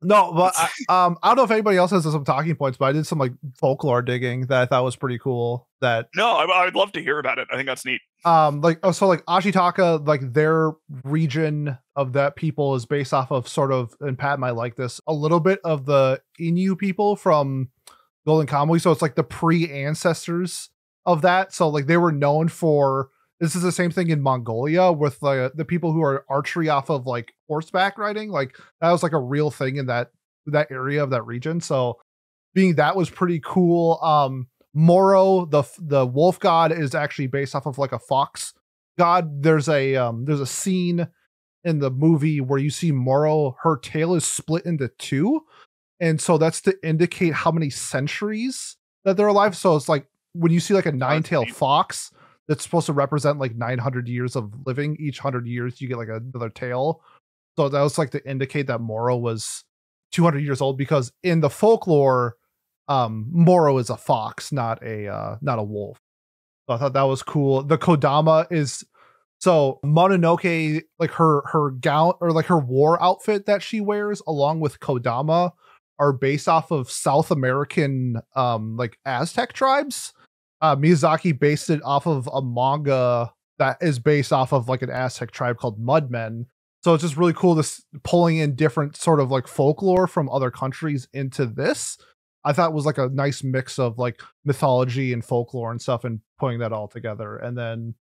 No, but I, um, I don't know if anybody else has some talking points, but I did some like folklore digging that I thought was pretty cool. That No, I, I would love to hear about it. I think that's neat. um like oh so like ashitaka like their region of that people is based off of sort of and pat might like this a little bit of the Ainu people from golden kamuy so it's like the pre-ancestors of that so like they were known for this is the same thing in mongolia with the the people who are archery off of like horseback riding like that was like a real thing in that that area of that region so being that was pretty cool um Moro, the the wolf god, is actually based off of like a fox god. There's a um there's a scene in the movie where you see Moro, her tail is split into two. And so that's to indicate how many centuries that they're alive. So it's like when you see like a nine-tailed fox that's supposed to represent like 900 years of living, each 100 years you get like another tail. So that was like to indicate that Moro was 200 years old because in the folklore um Moro is a fox, not a uh not a wolf. So I thought that was cool. The Kodama is so Mononoke, like her her gown or like her war outfit that she wears, along with Kodama, are based off of South American um like Aztec tribes. Uh Miyazaki based it off of a manga that is based off of like an Aztec tribe called Mudmen. So it's just really cool this pulling in different sort of like folklore from other countries into this. I thought was like a nice mix of like mythology and folklore and stuff and putting that all together. And then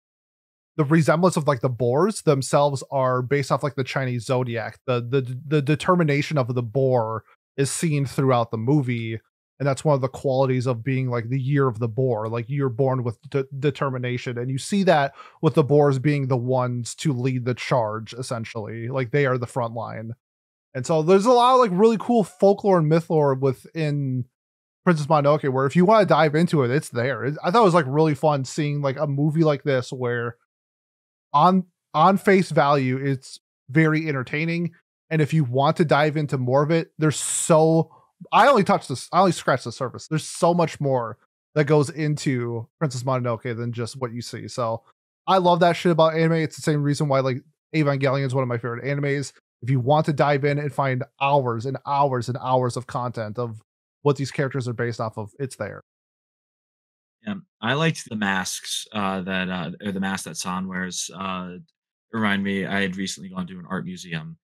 the resemblance of like the boars themselves are based off like the Chinese zodiac. The the the determination of the boar is seen throughout the movie and that's one of the qualities of being like the year of the boar like you're born with de- determination and you see that with the boars being the ones to lead the charge essentially like they are the front line. And so there's a lot of like really cool folklore and myth lore within princess mononoke where if you want to dive into it it's there. It, i thought it was like really fun seeing like a movie like this where on on face value it's very entertaining and if you want to dive into more of it there's so I only touched this. I only scratched the surface. There's so much more that goes into Princess Mononoke than just what you see. So I love that shit about anime. It's the same reason why like Evangelion is one of my favorite animes. If you want to dive in and find hours and hours and hours of content of what these characters are based off of, it's there. Yeah, I liked the masks uh, that uh, or the mask that San wears. Uh, remind me, I had recently gone to an art museum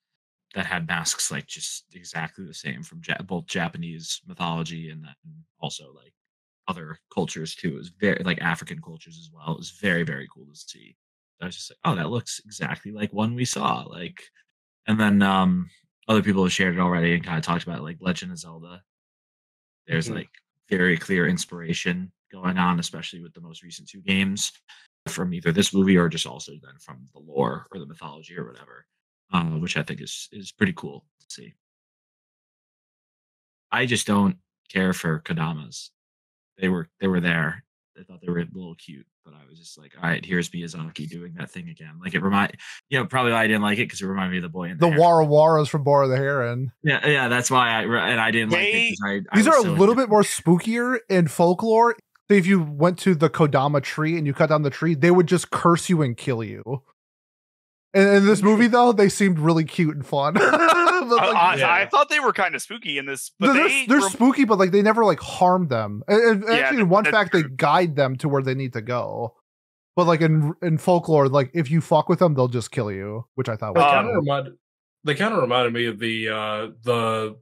that had masks like just exactly the same from ja- both Japanese mythology and then also like other cultures too. It was very like African cultures as well. It was very very cool to see. I was just like, oh, that looks exactly like one we saw. Like, and then um other people have shared it already and kind of talked about it, like Legend of Zelda. There's Mhm. like very clear inspiration going on, especially with the most recent two games from either this movie or just also then from the lore or the mythology or whatever uh, which I think is is pretty cool to see. I just don't care for Kodamas. They were they were there. I thought they were a little cute, but I was just like, all right, here's Miyazaki doing that thing again. Like it remind, you know, probably why I didn't like it because it reminded me of the boy in The Heron. Wara Waras from Bora the Heron. Yeah, yeah, that's why I and I didn't like it I, I These was are a so little bit more spookier in folklore. Say if you went to the Kodama tree and you cut down the tree, they would just curse you and kill you. And in this movie, though, they seemed really cute and fun. But, I, like, I, yeah. I thought they were kind of spooky in this, but they're, they they're rem- spooky, but like they never like harm them. And, and Yeah, actually, in one that's fact, they guide them to where they need to go. But like in in folklore, like if you fuck with them, they'll just kill you, which I thought They was kind cool. of reminded they kind of reminded me of the uh the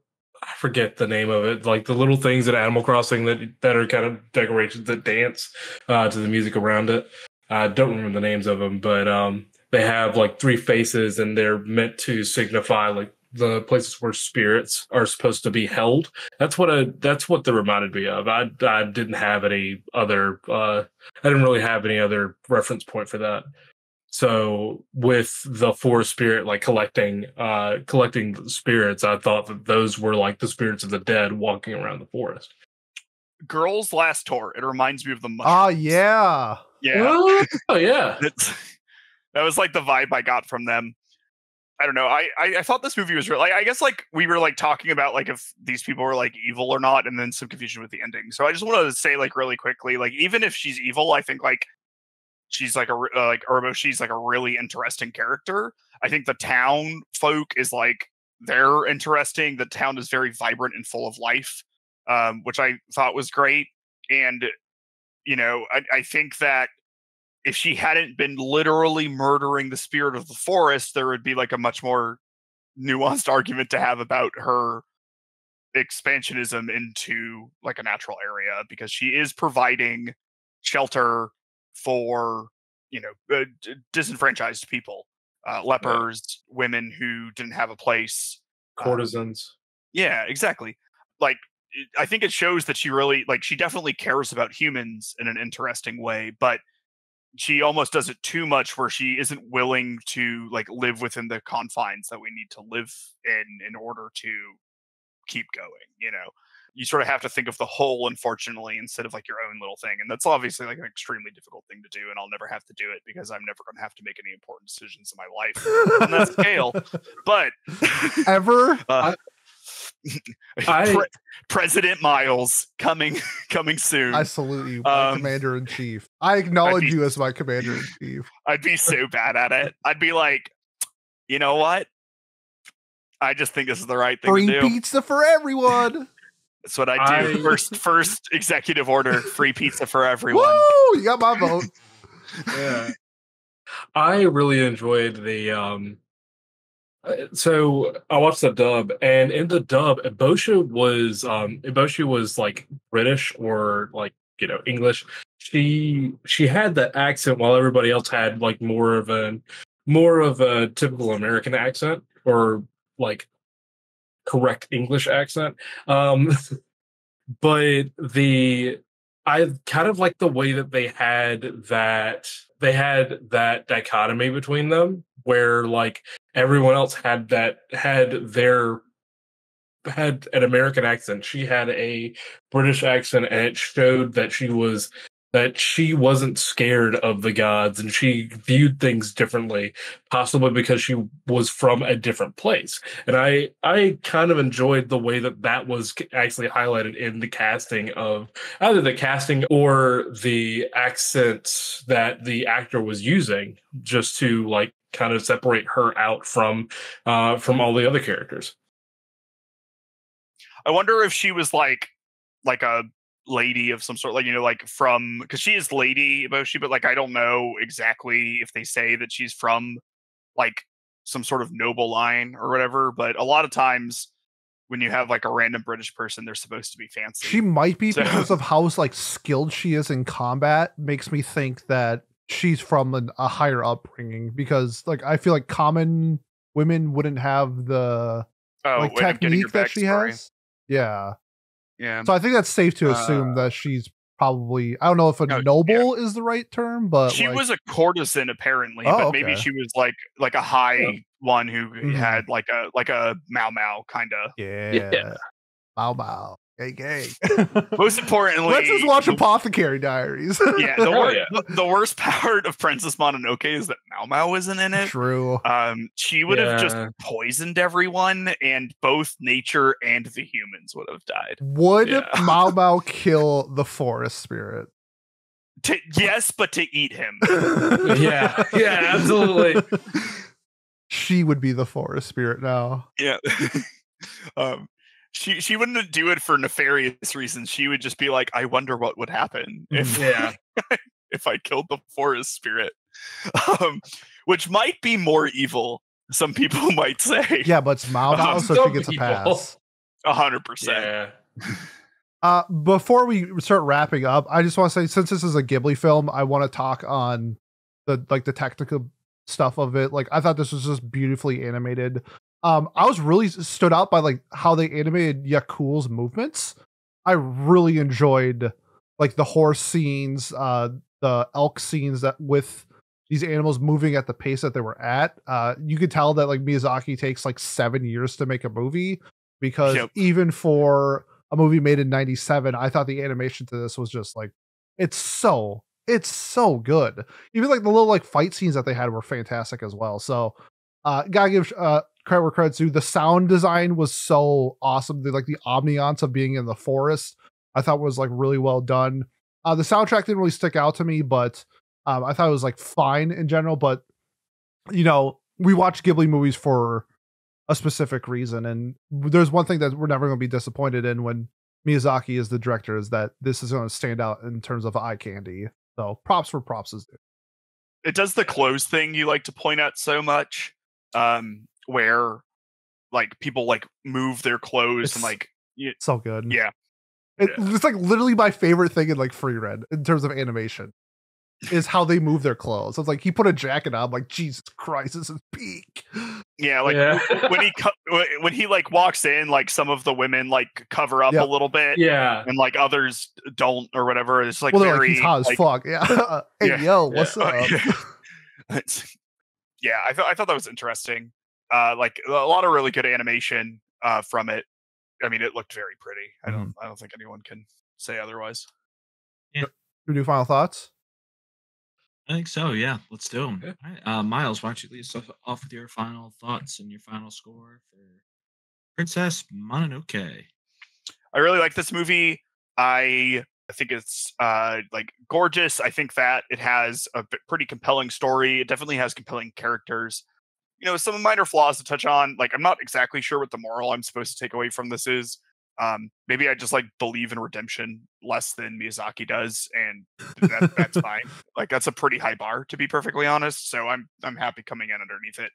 I forget the name of it, like the little things at Animal Crossing that that are kind of decorations that dance uh to the music around it. I don't remember the names of them, but um they have like three faces and they're meant to signify like the places where spirits are supposed to be held. That's what I that's what they reminded me of. I I didn't have any other uh I didn't really have any other reference point for that. So with the forest spirit like collecting uh collecting the spirits, I thought that those were like the spirits of the dead walking around the forest. Girls Last Tour. It reminds me of the Ah, mushrooms. yeah. yeah. Oh yeah. That was like the vibe I got from them. I don't know. I, I I thought this movie was real. Like I guess like we were like talking about like if these people were like evil or not, and then some confusion with the ending. So I just wanted to say like really quickly, like even if she's evil, I think like she's like a uh, like Urbo. She's like a really interesting character. I think the town folk is like they're interesting. The town is very vibrant and full of life, um, which I thought was great. And you know, I, I think that if she hadn't been literally murdering the spirit of the forest, there would be like a much more nuanced argument to have about her expansionism into like a natural area because she is providing shelter for you know uh, d- disenfranchised people uh, lepers women who didn't have a place uh, Courtesans. yeah, exactly. Like it- I think it shows that she really like she definitely cares about humans in an interesting way, but she almost does it too much where she isn't willing to like live within the confines that we need to live in in order to keep going, you know. You sort of have to think of the whole, unfortunately, instead of like your own little thing. And that's obviously like an extremely difficult thing to do. And I'll never have to do it because I'm never going to have to make any important decisions in my life on that scale. But Ever? uh, I- Pre- President Miles coming coming soon. I salute you, my Um, commander in chief. I acknowledge be- you as my commander in chief. I'd be so bad at it. I'd be like, you know what? I just think this is the right thing Free to do. pizza for everyone. That's what I do. I- First, first executive order: free pizza for everyone. Woo! You got my vote. yeah. I really enjoyed the um so I watched the dub and in the dub Eboshi was um Eboshi was like British or like you know English. she she had that accent while everybody else had like more of a more of a typical American accent or like correct English accent. Um, but the I kind of like the way that they had that they had that dichotomy between them where like everyone else had that had their had an American accent. She had a British accent and it showed that she was that she wasn't scared of the gods and she viewed things differently possibly because she was from a different place. And i i kind of enjoyed the way that that was actually highlighted in the casting of either the casting or the accents that the actor was using just to like kind of separate her out from uh from all the other characters. I wonder if she was like like a lady of some sort, like you know, like from because she is Lady Boshi, but like I don't know exactly if they say that she's from like some sort of noble line or whatever. But a lot of times when you have like a random British person, they're supposed to be fancy. She might be So- because of how like skilled she is in combat. Makes me think that she's from an, a higher upbringing. Because like I feel like common women wouldn't have the oh, like wait, I'm getting your technique that she has. Yeah. Yeah. So I think that's safe to assume Uh, that she's probably I don't know if a yeah. noble is the right term, but she like, was a courtesan apparently, Oh, but maybe okay. she was like like a high one who Mhm. had like a like a Mao Mao kind of. yeah. Bow bow. Gang gang. Most importantly, Let's just watch Apothecary Diaries. yeah, the, wor- yeah. the, the worst part of Princess Mononoke is that Mao Mao isn't in it. True. Um, she would have just poisoned everyone, and both nature and the humans would have died. Would Yeah. Mao Mao kill the forest spirit? To, yes, but to eat him. yeah yeah absolutely she would be the forest spirit now. yeah. um, she she wouldn't do it for nefarious reasons. She would just be like, I wonder what would happen if yeah if I killed the forest spirit, um, which might be more evil. Some people might say, Yeah, but it's Mao Mao, Um, so she gets a pass. a hundred percent. yeah Uh, before we start wrapping up, I just want to say since this is a Ghibli film, I want to talk on the like the technical stuff of it. Like I thought this was just beautifully animated. Um, I was really stood out by like how they animated Yakul's movements. I really enjoyed like the horse scenes, uh, the elk scenes that with these animals moving at the pace that they were at. Uh, you could tell that like Miyazaki takes like seven years to make a movie because Yep. even for a movie made in 97 i thought the animation to this was just like it's so it's so good even like the little like fight scenes that they had were fantastic as well so uh gotta give uh credit where credit's due the sound design was so awesome the like the omniance of being in the forest i thought was like really well done uh the soundtrack didn't really stick out to me but um i thought it was like fine in general but you know we watch ghibli movies for a specific reason. And there's one thing that we're never going to be disappointed in when Miyazaki is the director is that this is going to stand out in terms of eye candy. So props for props is. It does the clothes thing you like to point out so much, um, where like people like move their clothes and It's- like y- so good. yeah, It, Yeah. It's like literally my favorite thing in like Frieren in terms of animation is how they move their clothes. It's like he put a jacket on, I'm like Jesus Christ, this is peak. yeah, like yeah when he co- when he like walks in, like some of the women like cover up Yep. a little bit, yeah and like others don't or whatever. It's like well, very like he's hot as fuck. Yeah. hey Yeah. yo, what's up? It's- yeah, I thought I thought that was interesting. Uh, like a lot of really good animation uh, from it. I mean, it looked very pretty. I don't Mm-hmm. I don't think anyone can say otherwise. We do final thoughts. I think so. Yeah, let's do them. Yeah. All right, uh, Miles, why don't you lead us off- off with your final thoughts and your final score for Princess Mononoke? I really like this movie. I I think it's uh like gorgeous. I think that it has a pretty compelling story. It definitely has compelling characters. You know, some minor flaws to touch on. Like I'm not exactly sure what the moral I'm supposed to take away from this is. Um, maybe I just like believe in redemption less than Miyazaki does, and that, that's fine. Like that's a pretty high bar to be perfectly honest. So I'm I'm happy coming in underneath it.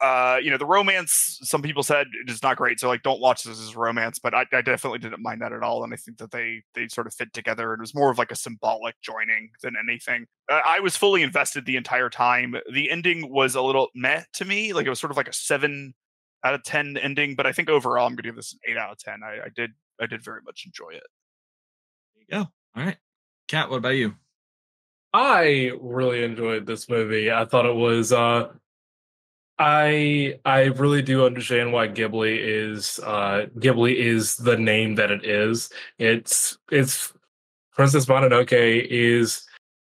Uh, you know, the romance. Some people said it is not great, so like, don't watch this as romance. But I, I definitely didn't mind that at all, and I think that they they sort of fit together. It was more of like a symbolic joining than anything. Uh, I was fully invested the entire time. The ending was a little meh to me. Like it was sort of like a seven out of ten ending, but I think overall I'm going to give this an eight out of ten. I, I did I did very much enjoy it. There you go. All right, Kat, what about you? I really enjoyed this movie. I thought it was uh I I really do understand why Ghibli is uh Ghibli is the name that it is. It's it's Princess Mononoke is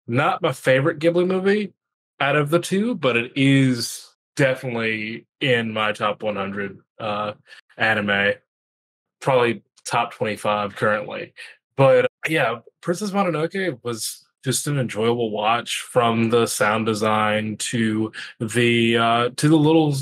not my favorite Ghibli movie out of the two, but it is definitely in my top 100 uh anime. Probably top 25 currently. But yeah, Princess Mononoke was just an enjoyable watch from the sound design to the uh to the little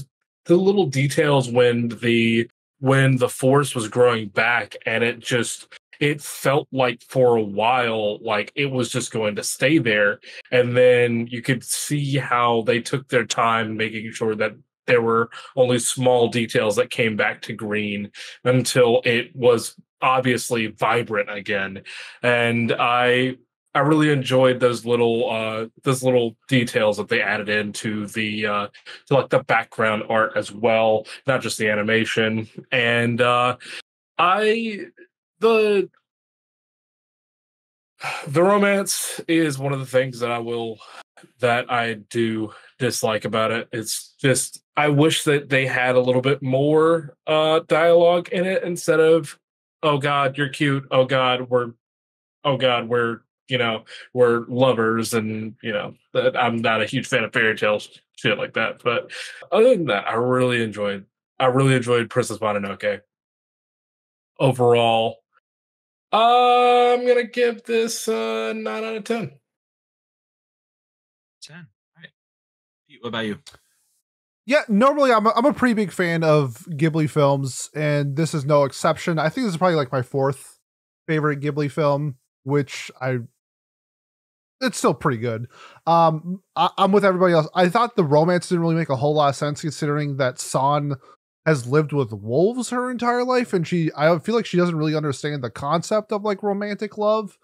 the little details when the when the force was growing back and it just it felt like for a while like it was just going to stay there. And then you could see how they took their time making sure that there were only small details that came back to green until it was obviously vibrant again. And i I really enjoyed those little uh those little details that they added into the uh to like the background art as well, not just the animation. And uh I the the romance is one of the things that I will that I do dislike about it. It's just I wish that they had a little bit more uh dialogue in it instead of oh god, you're cute. Oh god, we're oh god, we're you know we're lovers and you know that i'm not a huge fan of fairy tales shit like that but other than that i really enjoyed i really enjoyed princess mononoke. Overall uh, i'm gonna give this uh 9 out of 10 10 all right Pete, what about you? Yeah, normally I'm a, I'm a pretty big fan of Ghibli films, and this is no exception. I think this is probably like my fourth favorite Ghibli film, which I it's still pretty good. Um, I, I'm with everybody else. I thought the romance didn't really make a whole lot of sense considering that San has lived with wolves her entire life, and she I feel like she doesn't really understand the concept of like romantic love.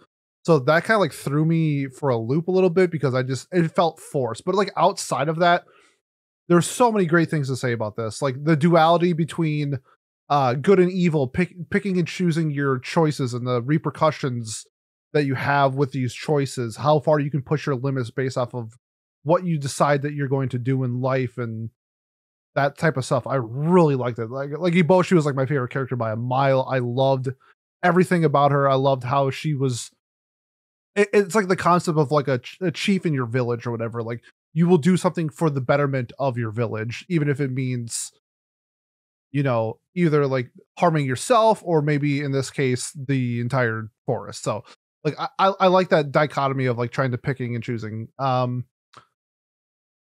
So that kind of like threw me for a loop a little bit because I just it felt forced. But like outside of that, there's so many great things to say about this. Like the duality between uh good and evil, pick, picking and choosing your choices and the repercussions that you have with these choices, how far you can push your limits based off of what you decide that you're going to do in life and that type of stuff. I really liked it. Like like Eboshi was like my favorite character by a mile. I loved everything about her. I loved how she was it, it's like the concept of like a, a chief in your village or whatever. Like you will do something for the betterment of your village, even if it means, you know, either like harming yourself or maybe in this case the entire forest. So like I, I like that dichotomy of like trying to picking and choosing. Um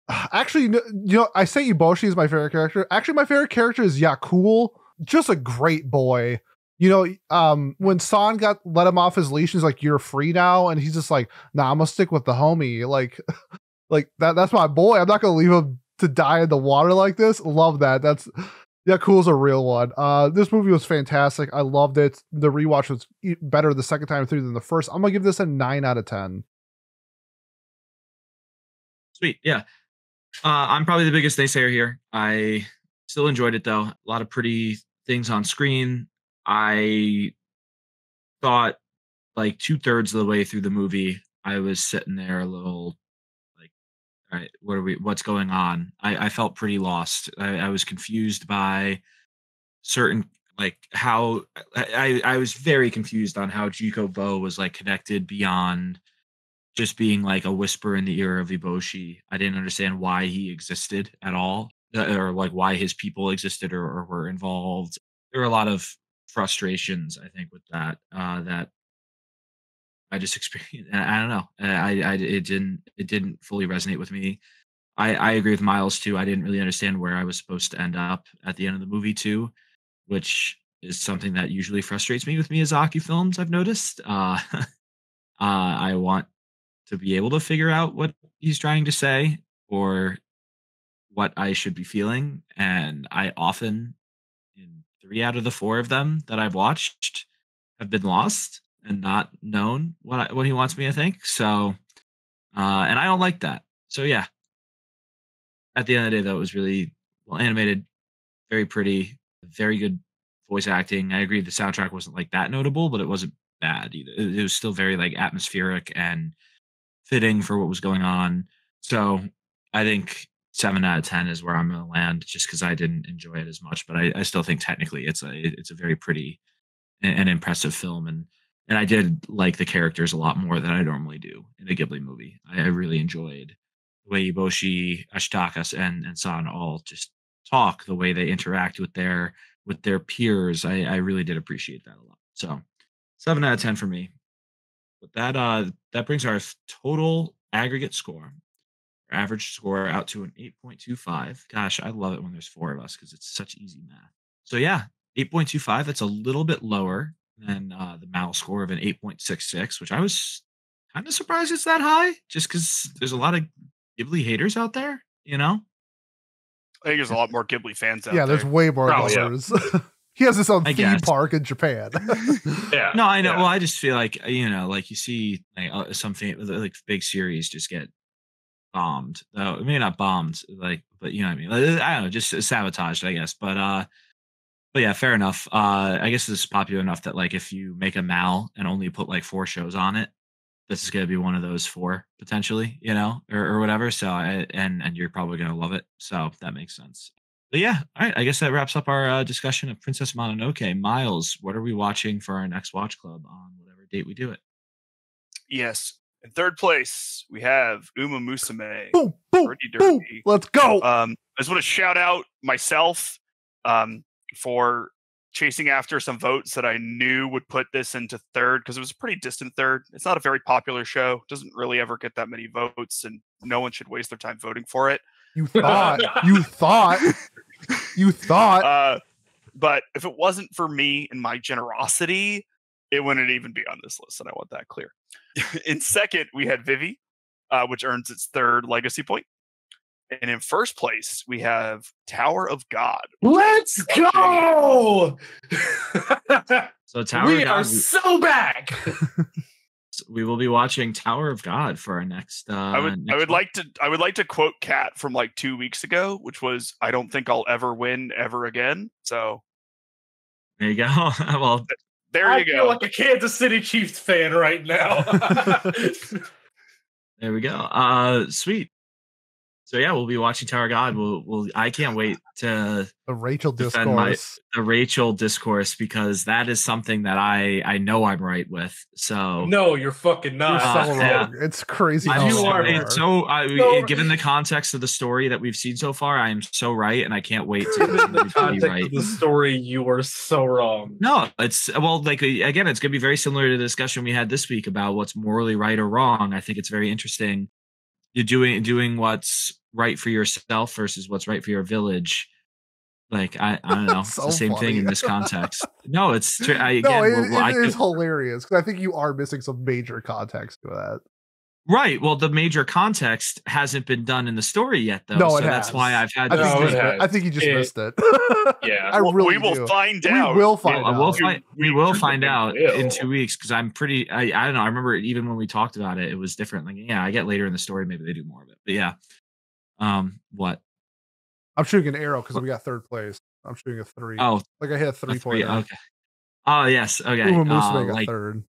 actually you know I say Eboshi is my favorite character. Actually my favorite character is Yakul. Just a great boy. You know, um, when San got let him off his leash, he's like, "You're free now," and he's just like, "Nah, I'm gonna stick with the homie." Like, like that. That's my boy. I'm not gonna leave him to die in the water like this. Love that. That's yeah, cool's a real one. Uh, this movie was fantastic. I loved it. The rewatch was better the second time through than the first. I'm gonna give this a nine out of ten. Sweet. Yeah. Uh, I'm probably the biggest naysayer here. I still enjoyed it though. A lot of pretty things on screen. I thought like two thirds of the way through the movie, I was sitting there a little right, what are we what's going on? I, I felt pretty lost. I, I was confused by certain like how I, I was very confused on how Jiko Bo was like connected beyond just being like a whisper in the ear of Eboshi. I didn't understand why he existed at all, uh, or like why his people existed or, or were involved. There were a lot of frustrations, I think, with that. Uh, that I just experienced. I don't know. I, I it didn't it didn't fully resonate with me. I I agree with Miles too. I didn't really understand where I was supposed to end up at the end of the movie too, which is something that usually frustrates me with Miyazaki films. I've noticed. Uh, uh, I want to be able to figure out what he's trying to say or what I should be feeling, and I often, in three out of the four of them that I've watched, have been lost and not known what I, what he wants me to think. So, uh, and I don't like that. So yeah. At the end of the day, though, it was really well animated, very pretty, very good voice acting. I agree the soundtrack wasn't like that notable, but it wasn't bad either. It, was still very like atmospheric and fitting for what was going on. So I think seven out of ten is where I'm to land, just because I didn't enjoy it as much. But I, I, still think technically it's a it's a very pretty and, and, impressive film, and and I did like the characters a lot more than I normally do in a Ghibli movie. I, I really enjoyed the way Eboshi, Ashitaka, and and San all just talk, the way they interact with their with their peers. I, I really did appreciate that a lot. So seven out of ten for me. But that uh that brings our total aggregate score, our average score out to an 8.25. Gosh, I love it when there's four of us because it's such easy math. So yeah, 8.25. That's a little bit lower than uh, the Mal score of an 8.66, which I was kind of surprised it's that high, just because there's a lot of Ghibli haters out there, you know? I think there's a lot more Ghibli fans out yeah, there. Yeah, there's way more Oh, yeah. he has his own I theme guess. park in Japan. Yeah. No, I know. yeah. Well, I just feel like you know, like you see like uh, some fam- like big series just get bombed. No, maybe not bombed, like, but you know what I mean. Like, I don't know, just sabotaged, I guess. But uh, but yeah, fair enough. Uh, I guess this is popular enough that like if you make a Mal and only put like four shows on it, this is gonna be one of those four potentially, you know, or, or whatever. So I and and you're probably gonna love it. So that makes sense. But yeah, all right. I guess that wraps up our uh, discussion of Princess Mononoke. Miles, what are we watching for our next watch club on whatever date we do it? Yes. In third place, we have Uma Musume. boom, boom, Pretty boom. Let's go. Um, I just want to shout out myself um, for chasing after some votes that I knew would put this into third because it was a pretty distant third. It's not a very popular show. Doesn't really ever get that many votes, and no one should waste their time voting for it. you thought. you thought. You thought. Uh, but if it wasn't for me and my generosity, it wouldn't even be on this list, and I want that clear. in second, we had Vivy, uh, which earns its third legacy point. And in first place, we have Tower of God. Let's go. So Tower we of God, We are so back. we will be watching Tower of God for our next. Uh, I would I would one. like to I would like to quote Kat from like two weeks ago, which was I don't think I'll ever win ever again. So There you go. well, there I you feel go. like a Kansas City Chiefs fan right now. there we go. Uh, sweet. So yeah, we'll be watching Tower of God. We'll, we'll. I can't wait to the Rachel defend my- discourse. the Rachel discourse because that is something that I I know I'm right with. So no, you're fucking You're not. Uh, so yeah. wrong. It's crazy. I'm You so, are- you it's so I, No. given the context of the story that we've seen so far, I am so right, and I can't wait to In the be context right. of the story, you are so wrong. No, it's well, like again, it's gonna be very similar to the discussion we had this week about what's morally right or wrong. I think it's very interesting. You're doing doing what's right for yourself versus what's right for your village. Like I, I don't know, it's So the same funny. thing in this context. No, it's I, again, no, it, well, well, I it hilarious because I think you are missing some major context to that. Right. Well, the major context hasn't been done in the story yet, though. No, so it that's has. why I've had. I to think, No, you it just. I think you just It- missed it. Yeah. I Well, really we will do. find We out. will find Well, we'll find we We will find out in two weeks because I'm pretty. I, I don't know. I remember even when we talked about it, it was different. Like, yeah, I get later in the story, maybe they do more of it. But yeah, um, what? I'm shooting an arrow because we got third place. I'm shooting a three. Oh, like I hit a a three three. point. Okay. Oh yes. Okay. Uma Musume Uh, got like third.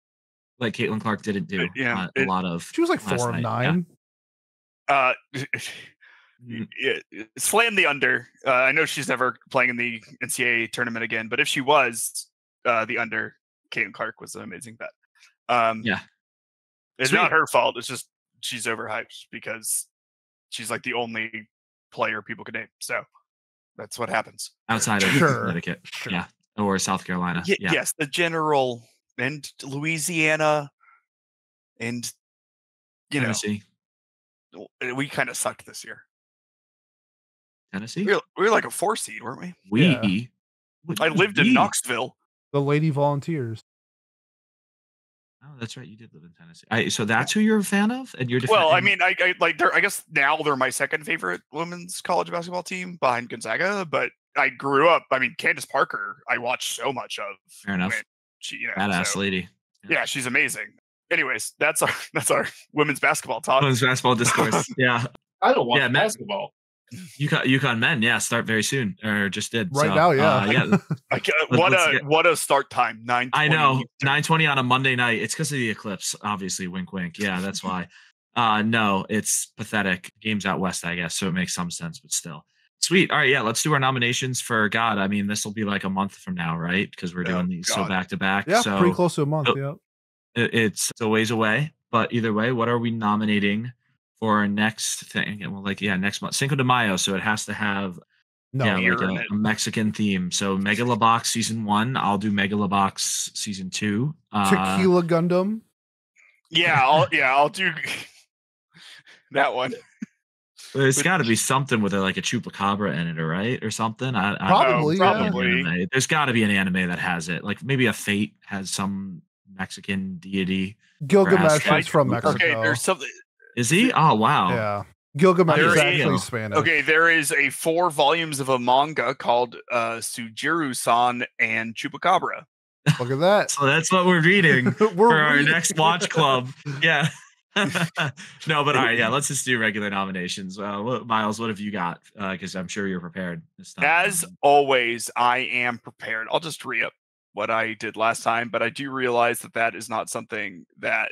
Like Caitlin Clark didn't do. yeah, uh, a it- lot of. She was like four of yeah. nine. Uh, Mm, yeah, slam the under. Uh, I know she's never playing in the NCAA tournament again, but if she was, uh, the under, Caitlin Clark was an amazing bet. Um, Yeah. it's Sweet. not her fault. It's just she's overhyped because she's like the only player people can name. So that's what happens. Outside of Sure. Connecticut, Sure. yeah, or South Carolina. Ye- yeah. Yes, the general and Louisiana, and you know Tennessee. w- eh, we kind of sucked this year. Tennessee. We were, we were like a four seed, weren't we? We. Yeah. I was lived in? Knoxville. The Lady Volunteers. Oh, that's right. You did live in Tennessee. I, so that's who you're a fan of, and you're Well, I mean, I, I like they're. I guess now they're my second favorite women's college basketball team behind Gonzaga. But I grew up. I mean, Candace Parker. I watched so much of. fair enough. When She, you know, Badass so- lady. yeah, she's amazing. Anyways, that's our that's our women's basketball talk. Women's basketball discourse. yeah, I don't watch Yeah, basketball. UConn, UConn men. Yeah, start very soon, or just did Right so, now, yeah. uh, yeah. I ca- what a get- what a start time. Nine. I know. Nine twenty on a Monday night. It's because of the eclipse, obviously. Wink, wink. Yeah, that's why. Uh, no, it's pathetic. Games out west, I guess, so it makes some sense, but still. Sweet. All right, yeah. Let's do our nominations for God. I mean, this will be like a month from now, right? Because we're Oh, doing these so back to back. yeah, so pretty close to a month. so- yeah. it's a ways away. But either way, what are we nominating for our next thing? And Well, like yeah, next month, Cinco de Mayo. So it has to have No, yeah, like a, a Mexican theme. So Megalobox season one. I'll do Megalobox season two. Uh, Tequila Gundam. Yeah, I'll yeah I'll do that one. There's With- got to be something with a, like a chupacabra in it, or right, or something. I, I Probably, don't know. Probably. Anime. There's got to be an anime that has it. Like maybe a Fate has some Mexican deity. Gilgamesh is from Mexico. Mexico. Okay, there's something. Is he? Oh wow. yeah. Gilgamesh There is is- actually Spanish. Okay, there is a four volumes of a manga called uh Sujiru-san and Chupacabra. Look at that. So that's what we're reading We're for our next watch club. Yeah. No, but all right, yeah. Let's just do regular nominations. Uh, what, Miles, what have you got? Because I'm sure you're prepared this time. As always, I am prepared. I'll just re up what I did last time, but I do realize that that is not something that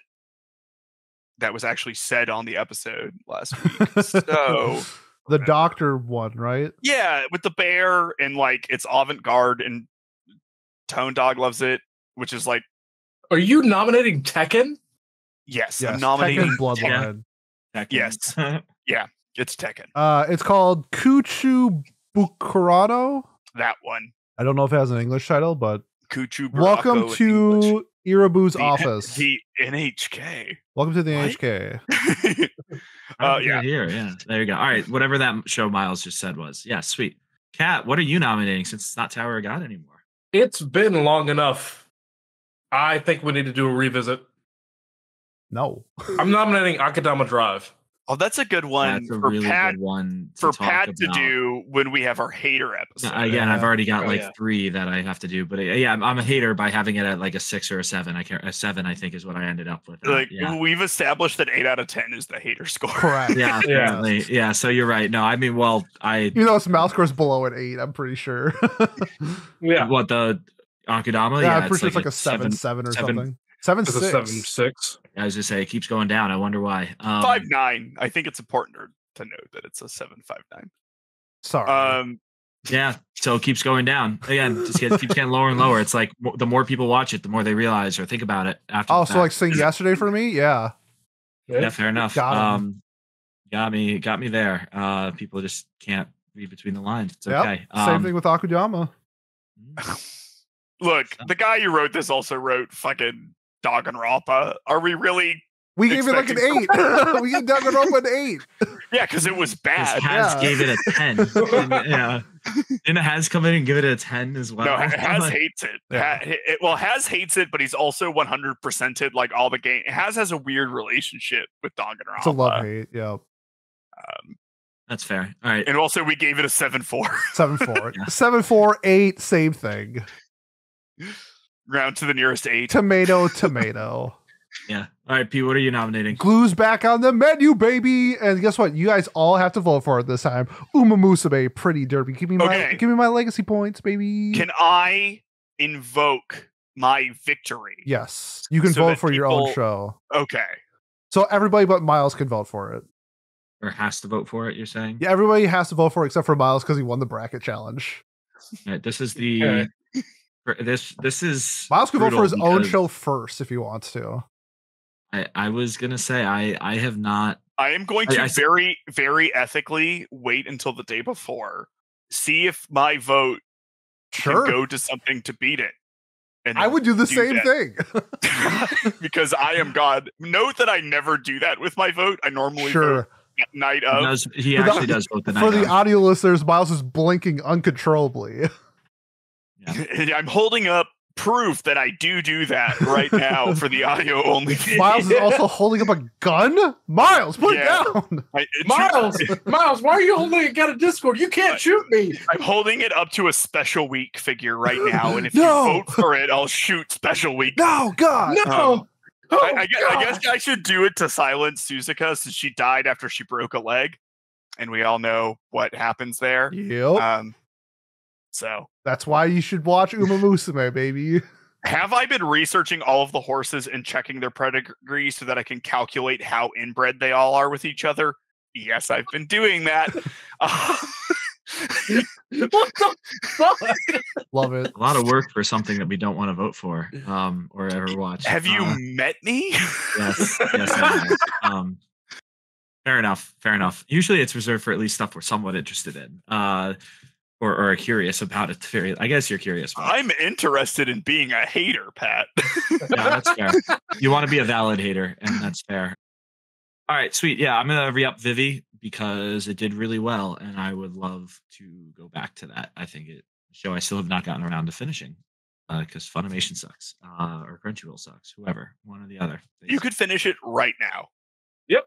that was actually said on the episode last week. so the doctor one, right? yeah, with the bear and like it's avant garde and Tone Dog loves it, which is like Are you nominating Tekken? Yes, Yes. I'm nominating Tekken Bloodline. Tekken. Yes. Yeah, it's Tekken. Uh, it's called Kuchu Bukurano. That one. I don't know if it has an English title, but Kuchu welcome Buranko English. to Irabu's the, office. The NHK. welcome to the What? NHK. Uh, Oh, yeah. Here, yeah. There you go. All right. Whatever that show Miles just said was. Yeah, sweet. Kat, what are you nominating since it's not Tower of God anymore? It's been long enough. I think we need to do a revisit. No. I'm nominating Akudama Drive. oh, that's a good one That's a for really Pat good one to for talk Pat to do when we have our hater episode. Uh, Again, I've already got Oh, like yeah. three that I have to do, but yeah, I'm, I'm a hater by having it at like a six or a seven. I can't a seven. I think is what I ended up with. Like yeah, we've established that eight out of ten is the hater score. Correct. yeah, Yeah. yeah. So you're right. No, I mean, well, I Even though its mouse score's below an eight, I'm pretty sure. Yeah, what the Akudama? yeah, I'm pretty sure it's like a seven, seven. seven or seven- something. Seven it's a six. seven six. I was just say it keeps going down. I wonder why. Um, Five nine. I think it's important to note that it's a seven five nine. Sorry. Um, Yeah, so it keeps going down. Again, just get, keeps getting lower and lower. It's like the more people watch it, the more they realize or think about it after. oh, so like fact. sing yesterday for me? Yeah. yeah, fair enough. Got 'em. um, got me, got me there. Uh, people just can't read between the lines. It's Yep, okay. Same Um, thing with Akudama. look, the guy who wrote this also wrote fucking Danganronpa. Are we really? We gave it like an eight. We gave Danganronpa an eight. Yeah, because it was 'cause bad. Has yeah. gave it a ten. And, yeah, didn't Has come in and give it a ten as well? No, Has like, hates it. Yeah. Ha- it. Well, Has hates it, but he's also 100%ed like all the game. Has has a weird relationship with Danganronpa. It's a love hate. Yeah. Um, That's fair. All right. and also, we gave it a 7 4. Seven four. Yeah. Seven four eight, same thing. Round to the nearest eight. Tomato, tomato. Yeah. All right, P. What are you nominating? Glue's back on the menu, baby. And guess what? You guys all have to vote for it this time. Uma Musume, pretty derby. Give me my give me my legacy points, baby. Can I invoke my victory? yes. You can So vote that for your own show. Okay. So everybody but Miles can vote for it. Or has to vote for it? You're saying? Yeah, everybody has to vote for it except for Miles because he won the bracket challenge. All right, this is the. Okay. for- This this is Miles can vote for his own show first if he wants to. I, I was gonna say I I have not I am going I- to I s- very, very ethically wait until the day before, see if my vote Sure. can go to something to beat it. And I would do the do same that. thing. because I am God. Note that I never do that with my vote. I normally sure. vote at night he of. does he For the- actually does vote the For the of. audio listeners, Miles is blinking uncontrollably. Yeah. I'm holding up proof that I do do that right now for the audio only. Miles is also holding up a gun. Miles, put Yeah. it down. I, Miles, Miles, why are you holding it? Got a Discord? You can't shoot me. I'm holding it up to a Special Week figure right now, and if No. you vote for it, I'll shoot Special Week. No, God. No. Um, Oh, I, I, guess, I guess I should do it to Silence Suzuka since she died after she broke a leg, and we all know what happens there. Yep. Um, so That's why you should watch Uma Musume, baby. have I been researching all of the horses and checking their pedigree so that I can calculate how inbred they all are with each other? Yes, I've been doing that. Uh, what the fuck? Love it. A lot of work for something that we don't want to vote for um, or ever watch. have you Uh, met me? yes, yes. I have. um, fair enough. Fair enough. Usually, it's reserved for at least stuff we're somewhat interested in, uh, or or curious about it. Very, I guess you're curious. About it. I'm interested in being a hater, Pat. Yeah, that's fair. You want to be a valid hater, and that's fair. All right, sweet. Yeah, I'm gonna re up Vivy because it did really well, and I would love to go back to that. I think it show I still have not gotten around to finishing because Funimation sucks uh, or Crunchyroll sucks. Whoever, one or the other. They You suck. could finish it right now Yep.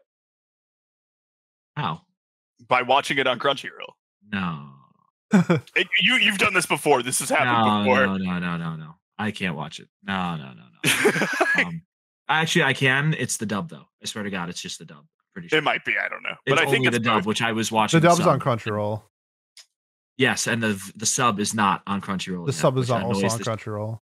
how? by watching it on Crunchyroll. No. It, you you've done this before. This has happened No, before. no, no, no, no, no. I can't watch it. No, no, no, no. um, actually, I can. It's the dub though. I swear to God, it's just the dub. Pretty sure. it might be. I don't know, It's but I think only it's the dub, both. which I was watching. The watching. dub's sub. on Crunchyroll. Yes, and the the sub is not on Crunchyroll. The yet, sub is on, also on Crunchyroll.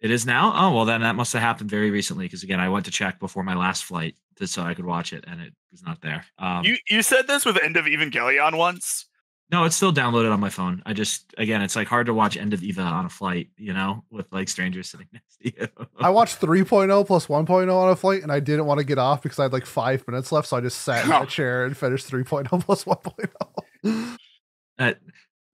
It is now. Oh well, then that must have happened very recently because again, I went to check before my last flight to, so I could watch it, and it was not there. Um, You you said this with End of Evangelion once. No, it's still downloaded on my phone. I just again, it's like hard to watch End of Eva on a flight, you know, with like strangers sitting next to you. I watched 3.0 plus 1.0 on a flight, and I didn't want to get off because I had like five minutes left. So I just sat in my chair and finished 3.0 plus 1.0. Uh,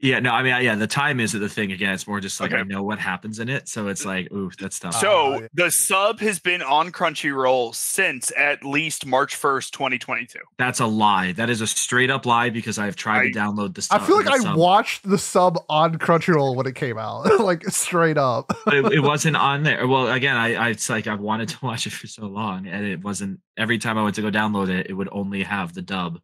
yeah, no, I mean, yeah, the time isn't the thing. Again, it's more just like I know what happens in it, so it's like, ooh, that's tough. So yeah. the sub has been on Crunchyroll since at least March first, twenty twenty two. that's a lie. That is a straight up lie because I've tried I- to download the. Sub, I feel like I sub, watched the sub on Crunchyroll when it came out, like straight up. but it, it wasn't on there. Well, again, I, I it's like I've wanted to watch it for so long, and it wasn't. Every time I went to go download it, it would only have the dub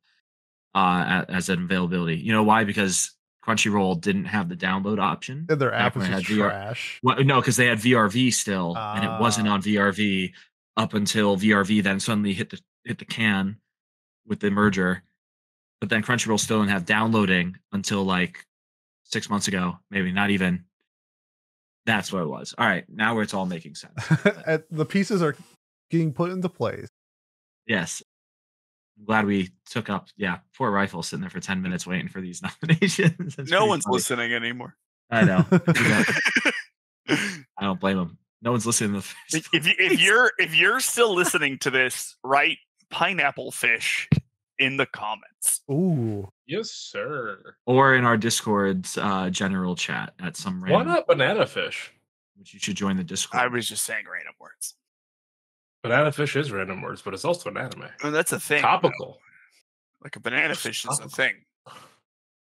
uh, as an availability. You know why? Because Crunchyroll didn't have the download option. Their app was had VR trash. Well, no, because they had VRV still, and it wasn't Ah. on VRV up until VRV then suddenly hit the hit the can with the merger. But then Crunchyroll still didn't have downloading until like six months ago, maybe not even. That's what it was. All right, now where it's all making sense. The pieces are getting put into place. yes, I'm glad we took up. Yeah, poor rifle sitting there for ten minutes waiting for these nominations. That's No one's funny. listening anymore. I know. I don't blame them. No one's listening to the first if you, if you're if you're still listening to this, write pineapple fish in the comments. Ooh. Yes, sir. or in our Discord's uh, general chat at some random. Why not banana fish? which you should join the Discord. I was just saying random words. Banana fish is random words, but it's also an anime. Oh, that's a thing. though. Topical. Like a banana fish is a thing.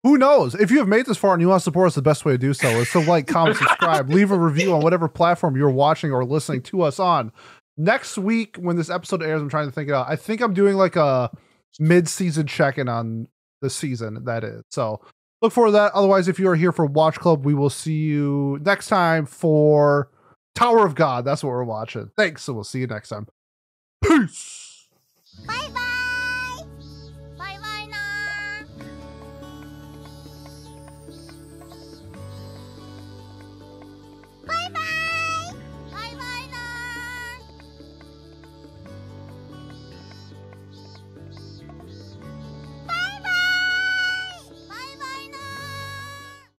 Who knows? If you have made this far and you want to support us, the best way to do so is to like, comment, subscribe, leave a review on whatever platform you're watching or listening to us on. Next week, when this episode airs, I'm trying to think it out. I think I'm doing like a mid-season check-in on the season that is. So look forward to that. Otherwise, if you are here for Watch Club, we will see you next time for Tower of God. That's what we're watching. Thanks, and we'll see you next time. Peace. Bye bye